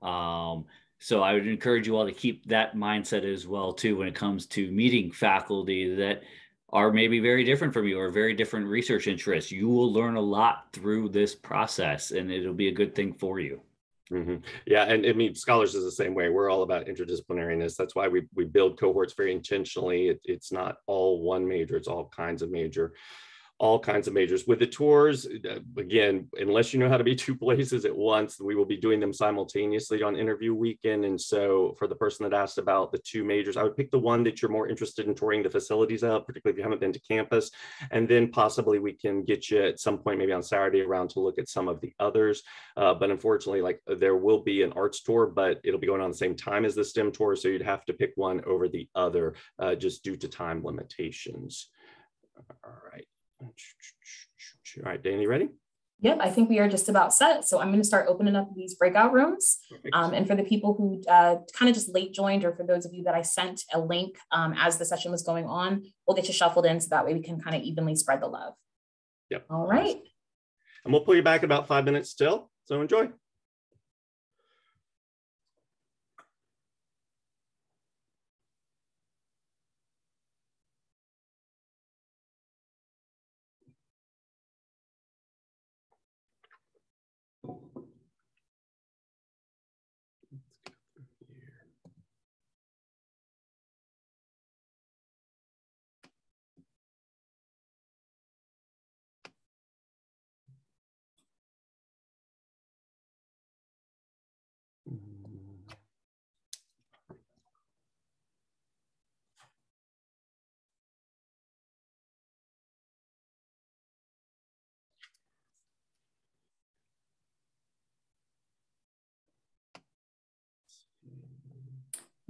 Speaker 2: Um, so I would encourage you all to keep that mindset as well too when it comes to meeting faculty that are maybe very different from you or very different research interests. You will learn a lot through this process and it'll be a good thing for you.
Speaker 1: Mm-hmm. Yeah, and I mean, scholars is the same way. We're all about interdisciplinariness. That's why we we build cohorts very intentionally. It, it's not all one major; it's all kinds of major all kinds of majors. With the tours, uh, again, unless you know how to be two places at once, we will be doing them simultaneously on interview weekend. And so for the person that asked about the two majors, I would pick the one that you're more interested in touring the facilities of, particularly if you haven't been to campus. And then possibly we can get you at some point, maybe on Saturday around to look at some of the others. Uh, but unfortunately, like there will be an arts tour, but it'll be going on the same time as the STEM tour. So you'd have to pick one over the other uh, just due to time limitations. All right. All right, Danny, ready?
Speaker 3: Yep, I think we are just about set. So I'm going to start opening up these breakout rooms. Um, and for the people who uh, kind of just late joined, or for those of you that I sent a link um, as the session was going on, we'll get you shuffled in so that way we can kind of evenly spread the love.
Speaker 1: Yep.
Speaker 3: All right.
Speaker 1: And we'll pull you back in about five minutes still. So enjoy.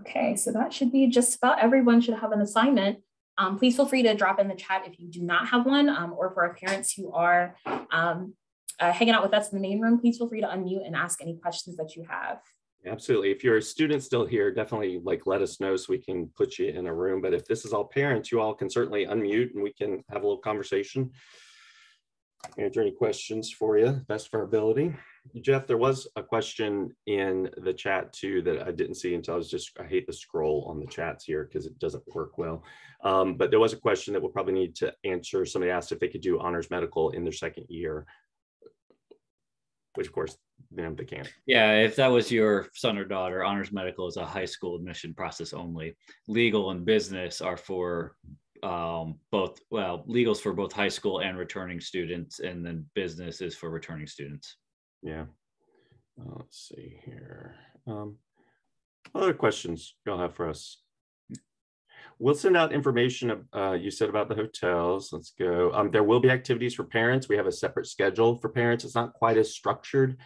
Speaker 3: Okay, so that should be just about everyone should have an assignment. Um, please feel free to drop in the chat if you do not have one, um, or for our parents who are um, uh, hanging out with us in the main room, please feel free to unmute and ask any questions that you have.
Speaker 1: Absolutely. If you're a student still here, definitely like let us know so we can put you in a room. But if this is all parents, you all can certainly unmute and we can have a little conversation. Answer any questions for you, best of our ability. Jeff, there was a question in the chat too that I didn't see until I was just, I hate the scroll on the chats here because it doesn't work well. Um, but there was a question that we'll probably need to answer. Somebody asked if they could do honors medical in their second year, which of course you know, they can't.
Speaker 2: Yeah, if that was your son or daughter, honors medical is a high school admission process only. Legal and business are for um, both, well, legals for both high school and returning students, and then business is for returning students.
Speaker 1: Yeah. Uh, let's see here. Um, other questions y'all have for us? We'll send out information uh, you said about the hotels. Let's go. Um, there will be activities for parents. We have a separate schedule for parents. It's not quite as structured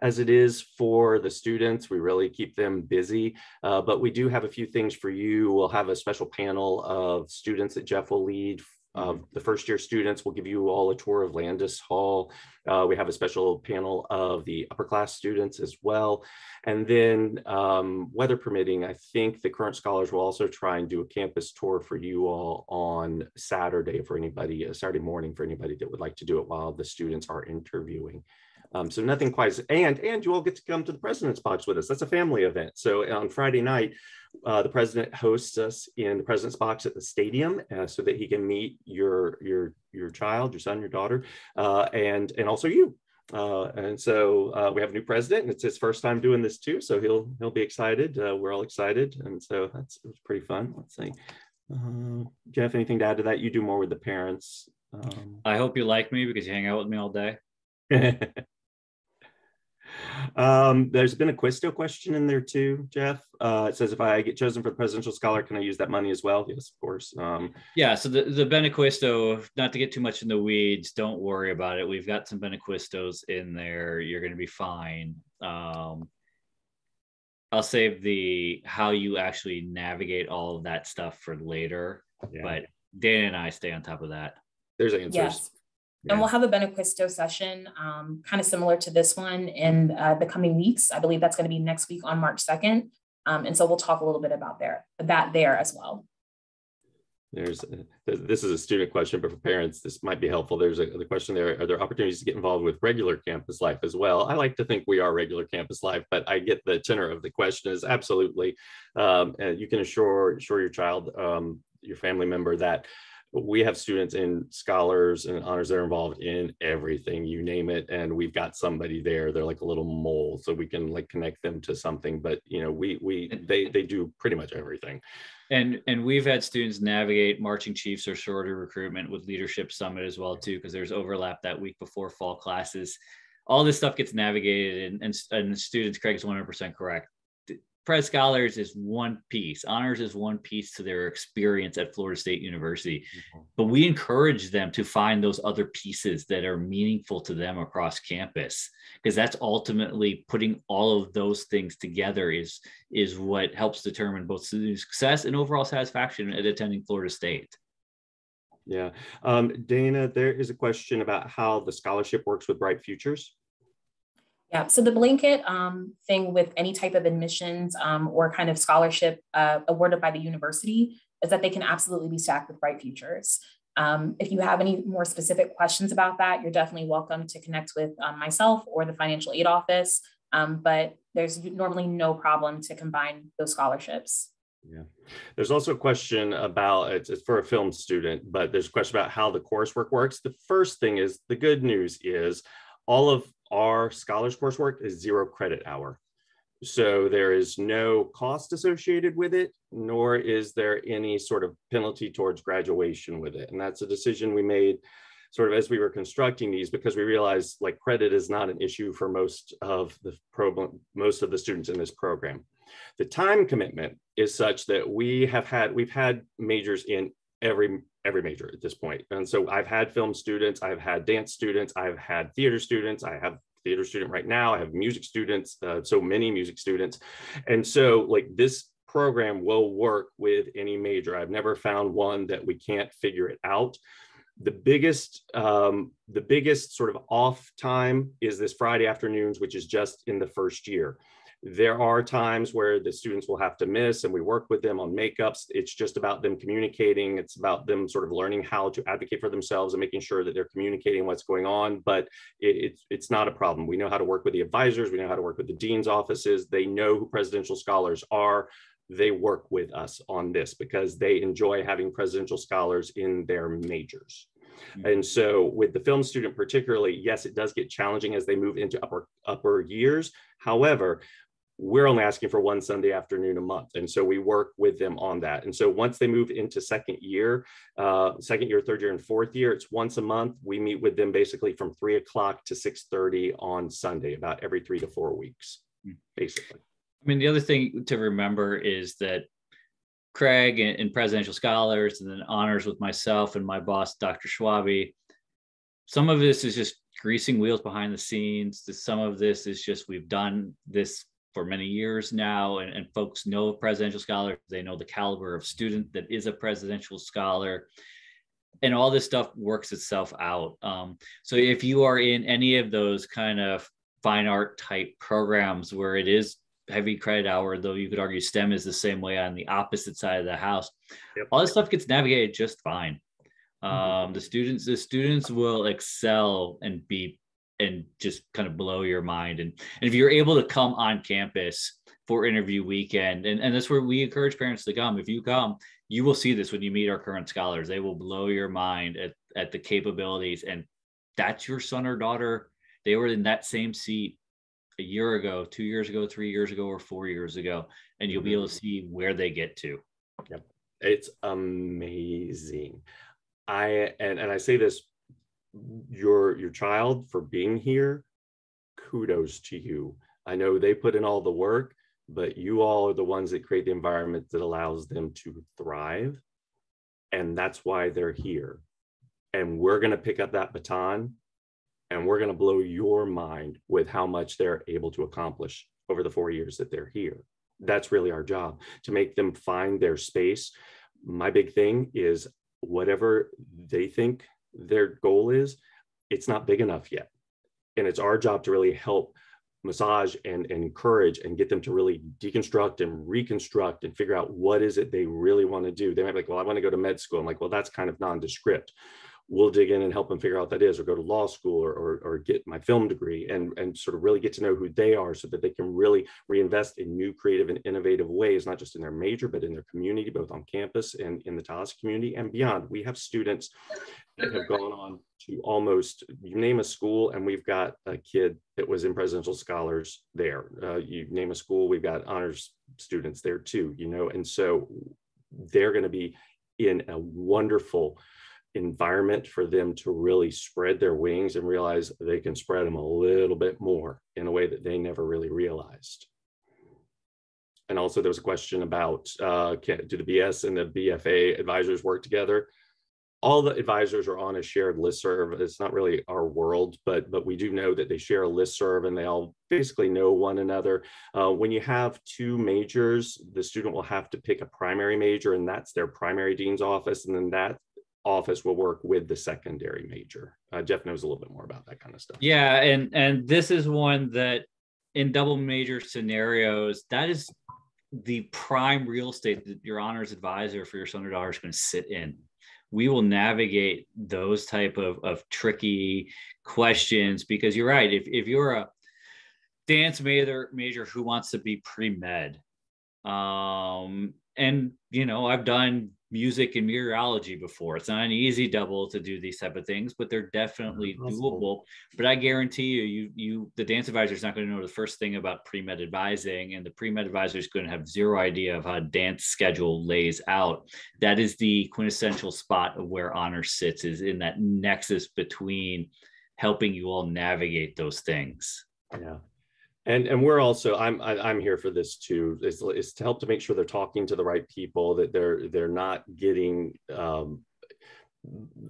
Speaker 1: as it is for the students. We really keep them busy, uh, but we do have a few things for you. We'll have a special panel of students that Jeff will lead uh, the first year students will give you all a tour of Landis Hall. Uh, we have a special panel of the upper class students as well. And then um, weather permitting, I think the current scholars will also try and do a campus tour for you all on Saturday for anybody, a Saturday morning for anybody that would like to do it while the students are interviewing. Um, so nothing quite, and, and you all get to come to the President's Box with us. That's a family event. So on Friday night, uh, the president hosts us in the president's box at the stadium uh, so that he can meet your your your child, your son, your daughter, uh, and and also you. Uh, and so uh, we have a new president, and it's his first time doing this too. So he'll he'll be excited. Uh, we're all excited, and so that's it's pretty fun. Let's see, Jeff, anything to add to that? You do more with the parents. Um,
Speaker 2: I hope you like me because you hang out with me all day.
Speaker 1: Um, there's been a Quisto question in there too, Jeff. Uh, it says if I get chosen for the presidential scholar, can I use that money as well? Yes, of course. Um,
Speaker 2: yeah. So the the Benacquisto, not to get too much in the weeds, don't worry about it. We've got some Benacquistos in there. You're going to be fine. Um, I'll save the how you actually navigate all of that stuff for later. Yeah. But Dana and I stay on top of that.
Speaker 1: There's answers. Yes.
Speaker 3: Yeah. And we'll have a Benacquisto session, um, kind of similar to this one in uh, the coming weeks. I believe that's going to be next week on March 2nd. Um, and so we'll talk a little bit about there, that there as well.
Speaker 1: There's a, this is a student question, but for parents, this might be helpful. There's a the question there: Are there opportunities to get involved with regular campus life as well? I like to think we are regular campus life, but I get the tenor of the question is absolutely. Um, and you can assure assure your child, um, your family member that we have students and scholars and honors that are involved in everything you name it and we've got somebody there they're like a little mole so we can like connect them to something but you know we we they they do pretty much everything.
Speaker 2: And and we've had students navigate marching chiefs or sorority recruitment with leadership summit as well too because there's overlap that week before fall classes. All this stuff gets navigated and and, and students craig is 100% correct Pres Scholars is one piece, honors is one piece to their experience at Florida State University. Mm-hmm. But we encourage them to find those other pieces that are meaningful to them across campus, because that's ultimately putting all of those things together is, is what helps determine both student success and overall satisfaction at attending Florida State.
Speaker 1: Yeah. Um, Dana, there is a question about how the scholarship works with Bright Futures.
Speaker 3: Yeah, so the blanket um, thing with any type of admissions um, or kind of scholarship uh, awarded by the university is that they can absolutely be stacked with Bright Futures. Um, if you have any more specific questions about that, you're definitely welcome to connect with um, myself or the financial aid office. Um, but there's normally no problem to combine those scholarships.
Speaker 1: Yeah. There's also a question about it's, it's, for a film student, but there's a question about how the coursework works. The first thing is the good news is all of our scholars coursework is zero credit hour. So there is no cost associated with it, nor is there any sort of penalty towards graduation with it. And that's a decision we made sort of as we were constructing these because we realized like credit is not an issue for most of the program, most of the students in this program. The time commitment is such that we have had, we've had majors in every every major at this point. And so I've had film students, I've had dance students, I've had theater students, I have theater student right now, I have music students, uh, so many music students. And so like this program will work with any major. I've never found one that we can't figure it out. The biggest, um, the biggest sort of off time is this Friday afternoons, which is just in the first year. There are times where the students will have to miss and we work with them on makeups. It's just about them communicating. It's about them sort of learning how to advocate for themselves and making sure that they're communicating what's going on. But it, it's, it's not a problem. We know how to work with the advisors. We know how to work with the dean's offices. They know who presidential scholars are they work with us on this because they enjoy having presidential scholars in their majors. Mm-hmm. And so with the film student particularly, yes, it does get challenging as they move into upper upper years. However, we're only asking for one Sunday afternoon a month. And so we work with them on that. And so once they move into second year, uh, second year, third year, and fourth year, it's once a month. We meet with them basically from three o'clock to 6.30 on Sunday, about every three to four weeks, hmm. basically.
Speaker 2: I mean, the other thing to remember is that Craig and, and presidential scholars and then honors with myself and my boss, Dr. Schwabi, some of this is just greasing wheels behind the scenes. Some of this is just we've done this for many years now, and, and folks know presidential scholars. They know the caliber of student that is a presidential scholar. And all this stuff works itself out. Um, so if you are in any of those kind of fine art type programs where it is heavy credit hour, though you could argue STEM is the same way on the opposite side of the house. Yep. All this stuff gets navigated just fine. Mm-hmm. Um, the students, the students will excel and be and just kind of blow your mind. And, and if you're able to come on campus for interview weekend, and, and that's where we encourage parents to come. If you come, you will see this when you meet our current scholars. They will blow your mind at, at the capabilities. And that's your son or daughter. They were in that same seat a year ago, two years ago, three years ago, or four years ago, and you'll be able to mm-hmm. see where they get to.
Speaker 1: Yep. It's amazing. I and, and I say this your your child for being here kudos to you. I know they put in all the work but you all are the ones that create the environment that allows them to thrive and that's why they're here. And we're going to pick up that baton and we're going to blow your mind with how much they're able to accomplish over the four years that they're here. That's really our job to make them find their space. My big thing is whatever they think their goal is, it's not big enough yet. And it's our job to really help massage and, and encourage and get them to really deconstruct and reconstruct and figure out what is it they really want to do. They might be like, well, I want to go to med school. I'm like, well, that's kind of nondescript we'll dig in and help them figure out that is or go to law school or, or, or, get my film degree and, and sort of really get to know who they are so that they can really reinvest in new creative and innovative ways, not just in their major, but in their community, both on campus and in the Tallahassee community and beyond. We have students that have gone on to almost, you name a school and we've got a kid that was in presidential scholars there. Uh, you name a school, we've got honors students there too, you know, and so they're gonna be in a wonderful environment for them to really spread their wings and realize they can spread them a little bit more in a way that they never really realized. And also there was a question about uh, can, do the BS and the BFA advisors work together? All the advisors are on a shared list serve. It's not really our world, but but we do know that they share a list serve and they all basically know one another. Uh, when you have two majors, the student will have to pick a primary major and that's their primary dean's office. And then that office will work with the secondary major. Uh, Jeff knows a little bit more about that kind of stuff.
Speaker 2: Yeah, and and this is one that in double major scenarios, that is the prime real estate that your honors advisor for your son or daughter is going to sit in. We will navigate those type of, of tricky questions because you're right. If, if you're a dance major major who wants to be pre-med, um, and you know, I've done music and meteorology before. It's not an easy double to do these type of things, but they're definitely doable. But I guarantee you, you, you, the dance advisor is not going to know the first thing about pre-med advising, and the pre-med advisor is going to have zero idea of how dance schedule lays out. That is the quintessential spot of where honor sits, is in that nexus between helping you all navigate those things.
Speaker 1: Yeah and and we're also i'm I, am i am here for this too is, is to help to make sure they're talking to the right people that they're they're not getting um,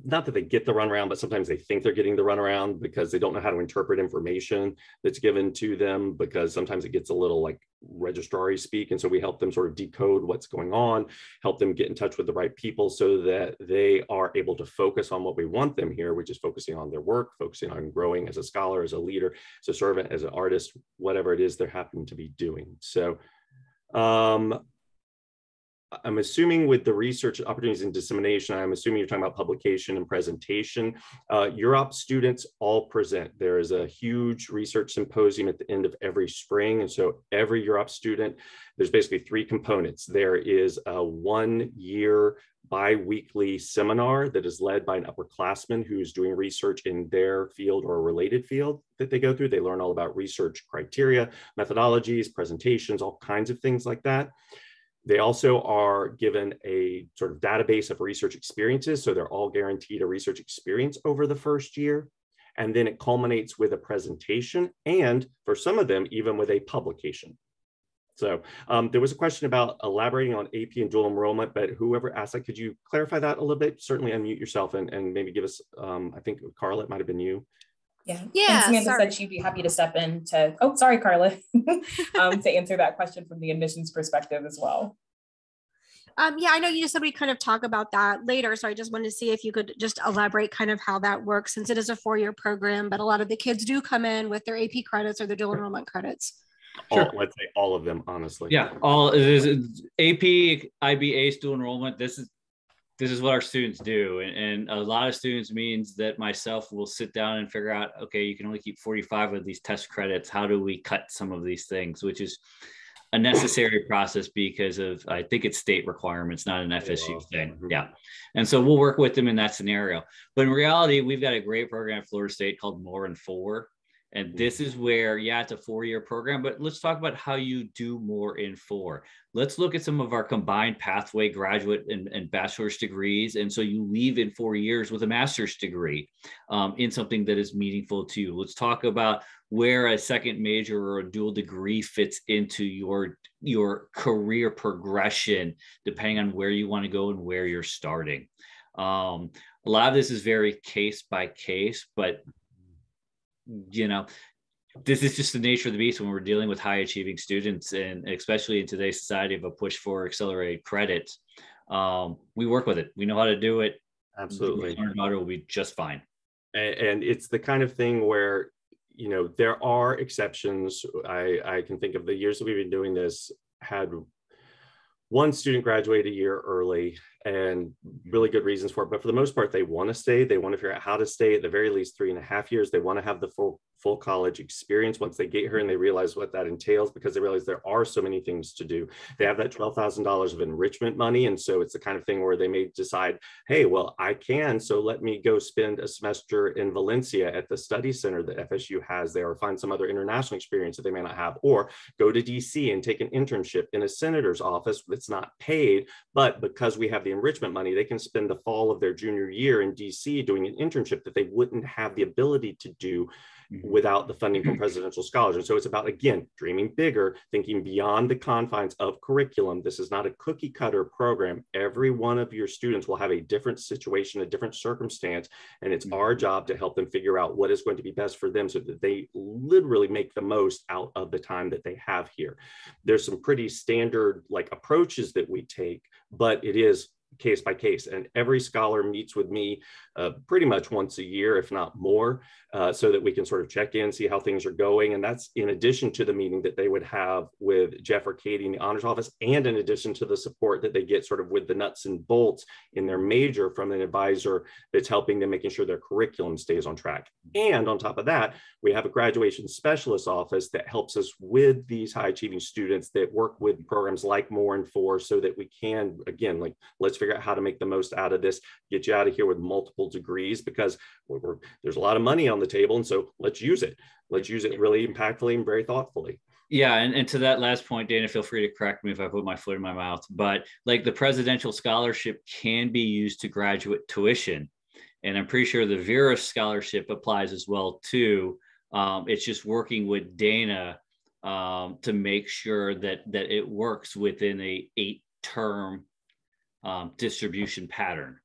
Speaker 1: not that they get the runaround, but sometimes they think they're getting the runaround because they don't know how to interpret information that's given to them because sometimes it gets a little like registrar speak. And so we help them sort of decode what's going on, help them get in touch with the right people so that they are able to focus on what we want them here, which is focusing on their work, focusing on growing as a scholar, as a leader, as a servant, as an artist, whatever it is they're happening to be doing. So um, I'm assuming with the research opportunities and dissemination, I'm assuming you're talking about publication and presentation. Uh, students all present. There is a huge research symposium at the end of every spring. And so every UROP student, there's basically three components. There is a one year bi-weekly seminar that is led by an upperclassman who's doing research in their field or a related field that they go through. They learn all about research criteria, methodologies, presentations, all kinds of things like that. They also are given a sort of database of research experiences. So they're all guaranteed a research experience over the first year. And then it culminates with a presentation and for some of them, even with a publication. So um, there was a question about elaborating on AP and dual enrollment, but whoever asked that, could you clarify that a little bit? Certainly unmute yourself and, and maybe give us, um, I think Carl, it might have been you.
Speaker 3: Yeah. Yeah. And Samantha said she'd be happy to step in to, oh, sorry, Carla, um, to answer that question from the admissions perspective as well.
Speaker 22: Um, yeah, I know you just said we kind of talk about that later. So I just wanted to see if you could just elaborate kind of how that works since it is a four year program, but a lot of the kids do come in with their AP credits or their dual enrollment credits.
Speaker 1: All, sure. Let's say all of them, honestly.
Speaker 2: Yeah, all is AP, IB, dual enrollment. This is this is what our students do and, and, a lot of students means that myself will sit down and figure out okay you can only keep 45 of these test credits. How do we cut some of these things? Which is a necessary process because of i think it's state requirements not an fsu thing. yeah. And so we'll work with them in that scenario. But in reality we've got a great program at florida state called more and four and this is where, yeah, it's a four year program, but let's talk about how you do more in four. Let's look at some of our combined pathway graduate and, and bachelor's degrees. And so you leave in four years with a master's degree um, in something that is meaningful to you. Let's talk about where a second major or a dual degree fits into your your career progression, depending on where you want to go and where you're starting. Um, a lot of this is very case by case, but you know, this is just the nature of the beast when we're dealing with high achieving students and especially in today's society of a push for accelerated credit um, we work with it. We know how to do it.
Speaker 1: Absolutely.
Speaker 2: learn about it. Will be just fine.
Speaker 1: And, and it's the kind of thing where you know there are exceptions. I i can think of the years that we've been doing this had one student graduated a year early and really good reasons for it. But for the most part, they want to stay. They want to figure out how to stay at the very least three and a half years. They want to have the full full college experience once they get here and they realize what that entails because they realize there are so many things to do. They have that $12,000 of enrichment money. And so it's the kind of thing where they may decide, hey, well, I can. So let me go spend a semester in Valencia at the study center that FSU has there or find some other international experience that they may not have, or go to DC and take an internship in a senator's office that's not paid. But because we have the enrichment money, they can spend the fall of their junior year in DC doing an internship that they wouldn't have the ability to do mm-hmm. without the funding from presidential scholars. And so it's about, again, dreaming bigger, thinking beyond the confines of curriculum. This is not a cookie cutter program. Every one of your students will have a different situation, a different circumstance. And it's mm-hmm. our job to help them figure out what is going to be best for them so that they literally make the most out of the time that they have here. There's some pretty standard like approaches that we take, but it is case by case. And every scholar meets with me uh, pretty much once a year, if not more, uh, so that we can sort of check in, see how things are going. And that's in addition to the meeting that they would have with Jeff or Katie in the honors office, and in addition to the support that they get sort of with the nuts and bolts in their major from an advisor that's helping them making sure their curriculum stays on track. And on top of that, we have a graduation specialist office that helps us with these high achieving students that work with programs like More and Four so that we can, again, like, let's figure out how to make the most out of this, get you out of here with multiple degrees because there's a lot of money on the table. And so let's use it. Let's use it really impactfully and very thoughtfully.
Speaker 2: Yeah, and, and to that last point, Dana, feel free to correct me if I put my foot in my mouth. But like the presidential scholarship can be used to graduate tuition. And I'm pretty sure the Vera scholarship applies as well too. Um, it's just working with Dana um, to make sure that that it works within a eight term um, distribution pattern.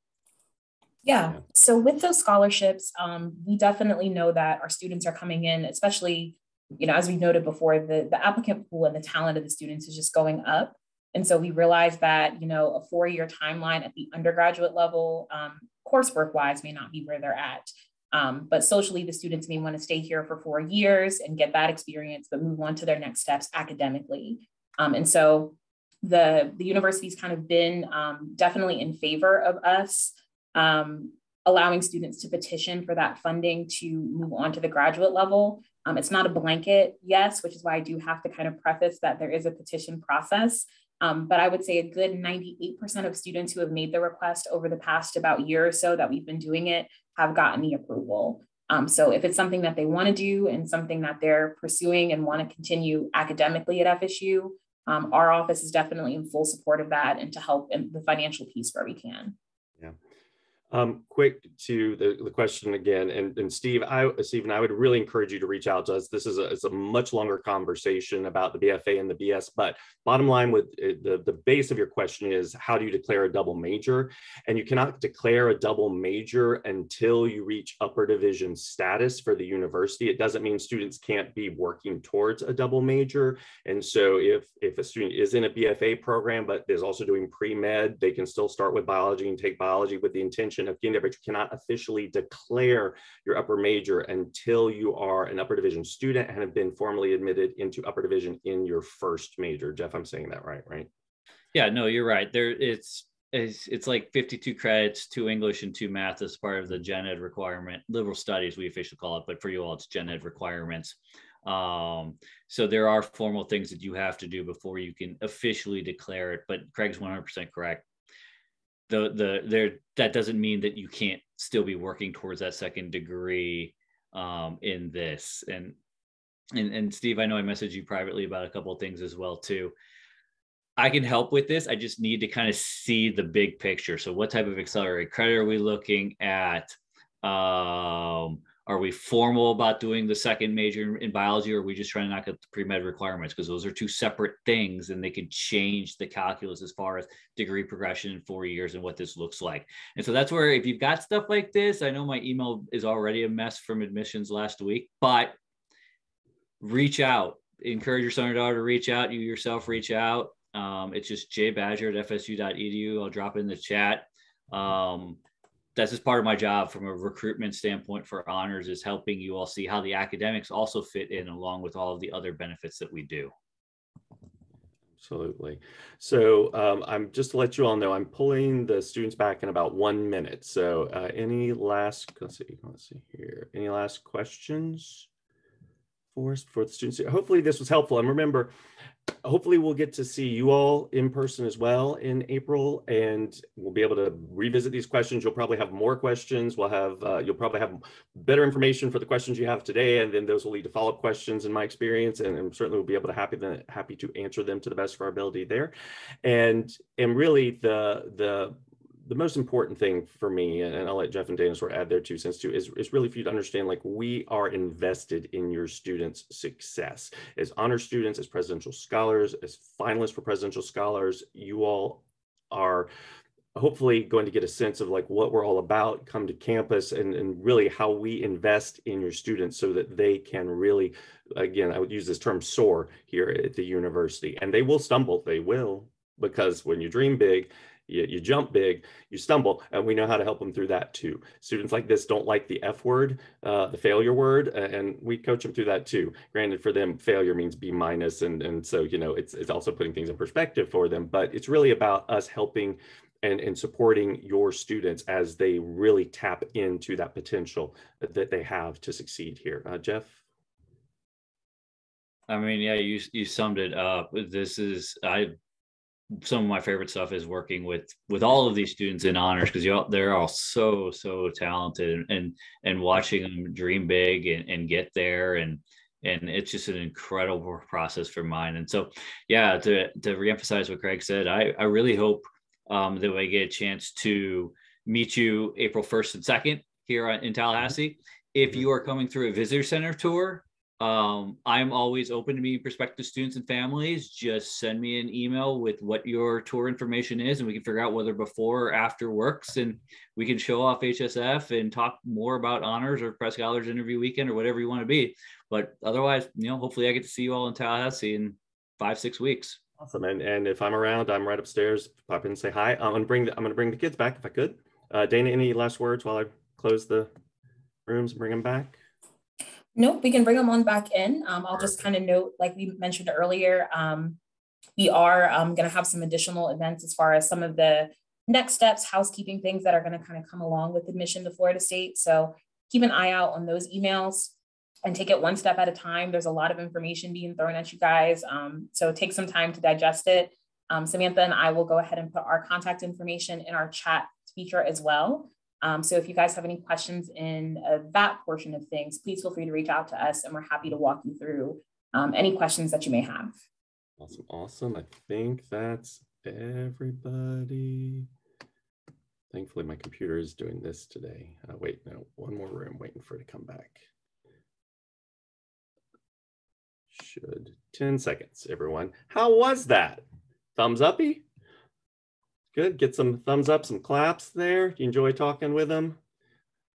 Speaker 3: Yeah. So with those scholarships, um, we definitely know that our students are coming in, especially, you know, as we noted before, the, the applicant pool and the talent of the students is just going up. And so we realized that, you know, a four-year timeline at the undergraduate level, um, coursework wise, may not be where they're at. Um, but socially, the students may want to stay here for four years and get that experience, but move on to their next steps academically. Um, and so the, the university's kind of been um, definitely in favor of us um, allowing students to petition for that funding to move on to the graduate level. Um, it's not a blanket yes, which is why I do have to kind of preface that there is a petition process. Um, but I would say a good 98% of students who have made the request over the past about year or so that we've been doing it have gotten the approval. Um, so if it's something that they want to do and something that they're pursuing and want to continue academically at FSU, um, our office is definitely in full support of that and to help in the financial piece where we can.
Speaker 1: Um, quick to the, the question again, and, and Steve, I, I would really encourage you to reach out to us. This is a, it's a much longer conversation about the BFA and the BS, but bottom line with uh, the, the base of your question is how do you declare a double major? And you cannot declare a double major until you reach upper division status for the university. It doesn't mean students can't be working towards a double major. And so if, if a student is in a BFA program, but is also doing pre-med, they can still start with biology and take biology with the intention of getting but you cannot officially declare your upper major until you are an upper division student and have been formally admitted into upper division in your first major. Jeff, I'm saying that right, right?
Speaker 2: Yeah, no, you're right. There, it's it's, it's like 52 credits, two English and two math as part of the gen ed requirement, liberal studies we officially call it, but for you all it's gen ed requirements. Um, so there are formal things that you have to do before you can officially declare it. But Craig's 100% correct the the there that doesn't mean that you can't still be working towards that second degree um, in this and and and Steve, I know I messaged you privately about a couple of things as well too. I can help with this. I just need to kind of see the big picture. So, what type of accelerated credit are we looking at? Um, are we formal about doing the second major in biology, or are we just trying to knock out the pre-med requirements? Because those are two separate things and they can change the calculus as far as degree progression in four years and what this looks like. And so that's where if you've got stuff like this, I know my email is already a mess from admissions last week, but reach out. Encourage your son or daughter to reach out. You yourself reach out. Um, it's just jbadger at fsu.edu. I'll drop it in the chat. Um, that's just part of my job from a recruitment standpoint for honors is helping you all see how the academics also fit in along with all of the other benefits that we do.
Speaker 1: Absolutely. So um, i'm just to let you all know i'm pulling the students back in about one minute. So uh, any last let's see let's see here. Any last questions for for the students hopefully this was helpful and remember hopefully we'll get to see you all in person as well in April and we'll be able to revisit these questions. You'll probably have more questions. We'll have, uh, you'll probably have better information for the questions you have today and then those will lead to follow-up questions in my experience and, and certainly we'll be able to happy, to happy to answer them to the best of our ability there. And, and really the, the the most important thing for me, and I'll let Jeff and Dana sort of add their two cents too, is, is really for you to understand like we are invested in your students' success. As honor students, as presidential scholars, as finalists for presidential scholars, you all are hopefully going to get a sense of like what we're all about come to campus and, and really how we invest in your students so that they can really again i would use this term soar here at the university and they will stumble they will because when you dream big you, you jump big, you stumble, and we know how to help them through that too. Students like this don't like the F word, uh, the failure word, and we coach them through that too. Granted, for them, failure means B minus, and and so you know it's it's also putting things in perspective for them. But it's really about us helping and, and supporting your students as they really tap into that potential that they have to succeed here. Uh, Jeff.
Speaker 2: I mean, yeah, you you summed it up. This is I some of my favorite stuff is working with with all of these students in honors because you they're all so so talented and and watching them dream big and, and get there. And and it's just an incredible process for mine. And so yeah to to reemphasize what craig said i i really hope um, that we get a chance to meet you april 1st and 2nd here in tallahassee. If you are coming through a visitor center tour Um, I'm always open to meeting prospective students and families. Just send me an email with what your tour information is, and we can figure out whether before or after works, and we can show off HSF and talk more about honors or press scholars interview weekend or whatever you want to be. But otherwise, you know, hopefully I get to see you all in Tallahassee in five, six weeks.
Speaker 1: Awesome. And, and if I'm around, I'm right upstairs. Pop in and say hi. I'm gonna bring the, I'm gonna bring the kids back if I could. Uh, Dana, any last words while I close the rooms and bring them back?
Speaker 3: Nope, we can bring them on back in. Um, I'll just kind of note, like we mentioned earlier, um, we are um, going to have some additional events as far as some of the next steps, housekeeping things that are going to kind of come along with admission to Florida State. So keep an eye out on those emails and take it one step at a time. There's a lot of information being thrown at you guys. Um, so take some time to digest it. Um, Samantha and I will go ahead and put our contact information in our chat feature as well. Um, so if you guys have any questions in uh, that portion of things, please feel free to reach out to us and we're happy to walk you through um, any questions that you may have.
Speaker 1: Awesome, awesome. I think that's everybody. Thankfully, my computer is doing this today. Uh, wait, no, one more room waiting for it to come back. Should 10 seconds, everyone. How was that? Thumbs uppy? Good. Get some thumbs up, some claps there. Do you enjoy talking with them?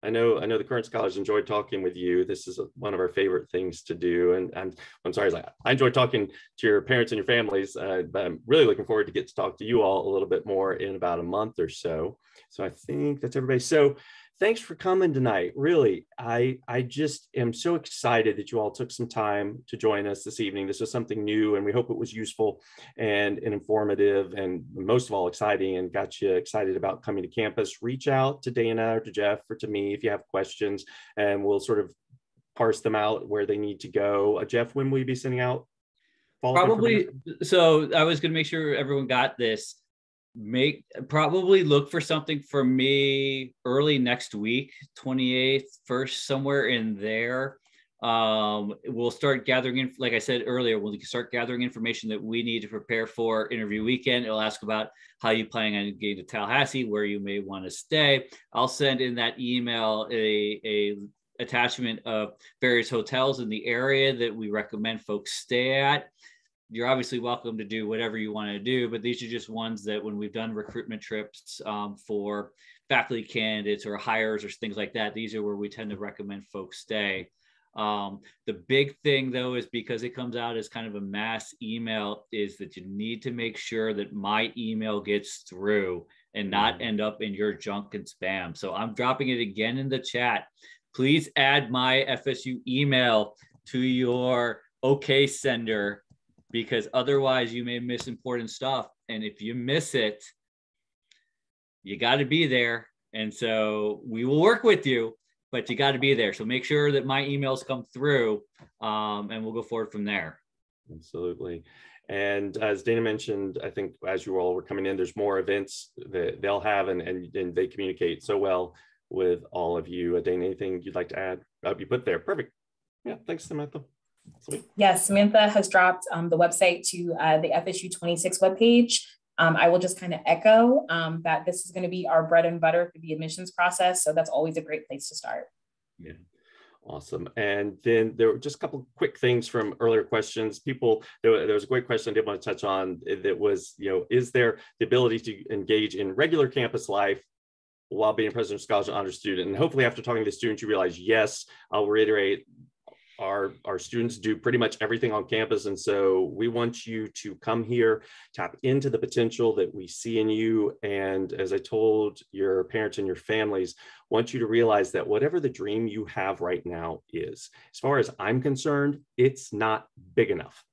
Speaker 1: I know, I know the current scholars enjoyed talking with you. This is a, one of our favorite things to do. And, and I'm sorry, I enjoy talking to your parents and your families, uh, but I'm really looking forward to get to talk to you all a little bit more in about a month or so. So I think that's everybody. So thanks for coming tonight. Really, I I just am so excited that you all took some time to join us this evening. This was something new, and we hope it was useful and, and informative, and most of all, exciting, and got you excited about coming to campus. Reach out to Dana or to Jeff or to me if you have questions, and we'll sort of parse them out where they need to go. Uh, Jeff, when will you be sending out?
Speaker 2: Probably. So I was going to make sure everyone got this make probably look for something for me early next week 28th first somewhere in there. Um we'll start gathering in like i said earlier we'll start gathering information that we need to prepare for interview weekend. It'll ask about how you plan on getting to tallahassee where you may want to stay. I'll send in that email a, a attachment of various hotels in the area that we recommend folks stay at you're obviously welcome to do whatever you want to do, but these are just ones that when we've done recruitment trips um, for faculty candidates or hires or things like that, these are where we tend to recommend folks stay. Um, the big thing though is because it comes out as kind of a mass email is that you need to make sure that my email gets through and not mm-hmm. end up in your junk and spam. So I'm dropping it again in the chat. Please add my FSU email to your OK sender because otherwise you may miss important stuff. And if you miss it, you got to be there. And so we will work with you, but you got to be there. So make sure that my emails come through um, and we'll go forward from there.
Speaker 1: Absolutely. And as Dana mentioned, I think as you all were coming in, there's more events that they'll have and, and, and they communicate so well with all of you. Uh, Dana, anything you'd like to add? Uh, you put there. Perfect. Yeah, thanks, Samantha.
Speaker 3: Yes, Samantha has dropped um, the website to uh, the FSU 26 webpage. Um, I will just kind of echo um, that this is going to be our bread and butter for the admissions process. So that's always a great place to start.
Speaker 1: Yeah. Awesome. And then there were just a couple quick things from earlier questions. People, there, there was a great question I did want to touch on that was, you know, is there the ability to engage in regular campus life while being a president of Scholars and Honor Student? And hopefully after talking to the students, you realize, yes, I'll reiterate, our, our students do pretty much everything on campus. And so we want you to come here, tap into the potential that we see in you. And as I told your parents and your families, want you to realize that whatever the dream you have right now is, as far as I'm concerned, it's not big enough.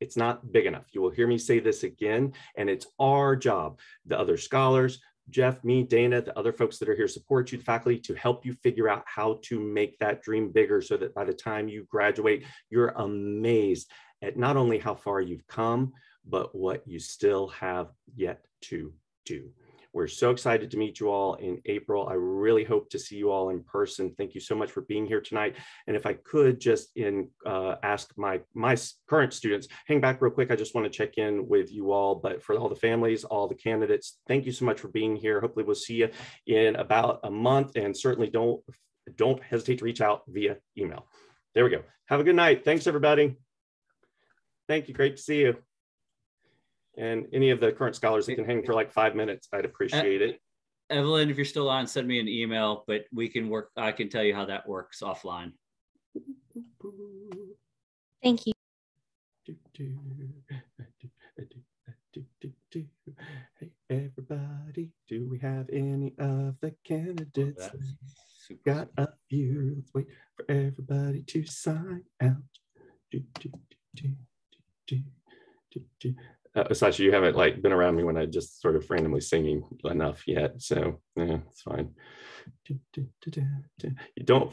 Speaker 1: It's not big enough. You will hear me say this again, and it's our job, the other scholars, Jeff, me, Dana, the other folks that are here support you, the faculty, to help you figure out how to make that dream bigger so that by the time you graduate, you're amazed at not only how far you've come, but what you still have yet to do. We're so excited to meet you all in April. I really hope to see you all in person. Thank you so much for being here tonight. And if I could just in uh, ask my my current students, hang back real quick. I just want to check in with you all. But for all the families, all the candidates, thank you so much for being here. Hopefully we'll see you in about a month. And certainly don't don't hesitate to reach out via email. There we go. Have a good night. Thanks, everybody. Thank you. Great to see you. And any of the current scholars that can hang for like five minutes, I'd appreciate it.
Speaker 2: Evelyn, if you're still on, send me an email, but we can work, I can tell you how that works offline.
Speaker 11: Thank you.
Speaker 1: Hey, everybody, do we have any of the candidates? Oh, Got a few. Let's wait for everybody to sign out. Do, do, do, do, do, do. Uh, Sasha, you haven't like been around me when I just sort of randomly singing enough yet, so yeah, it's fine. You don't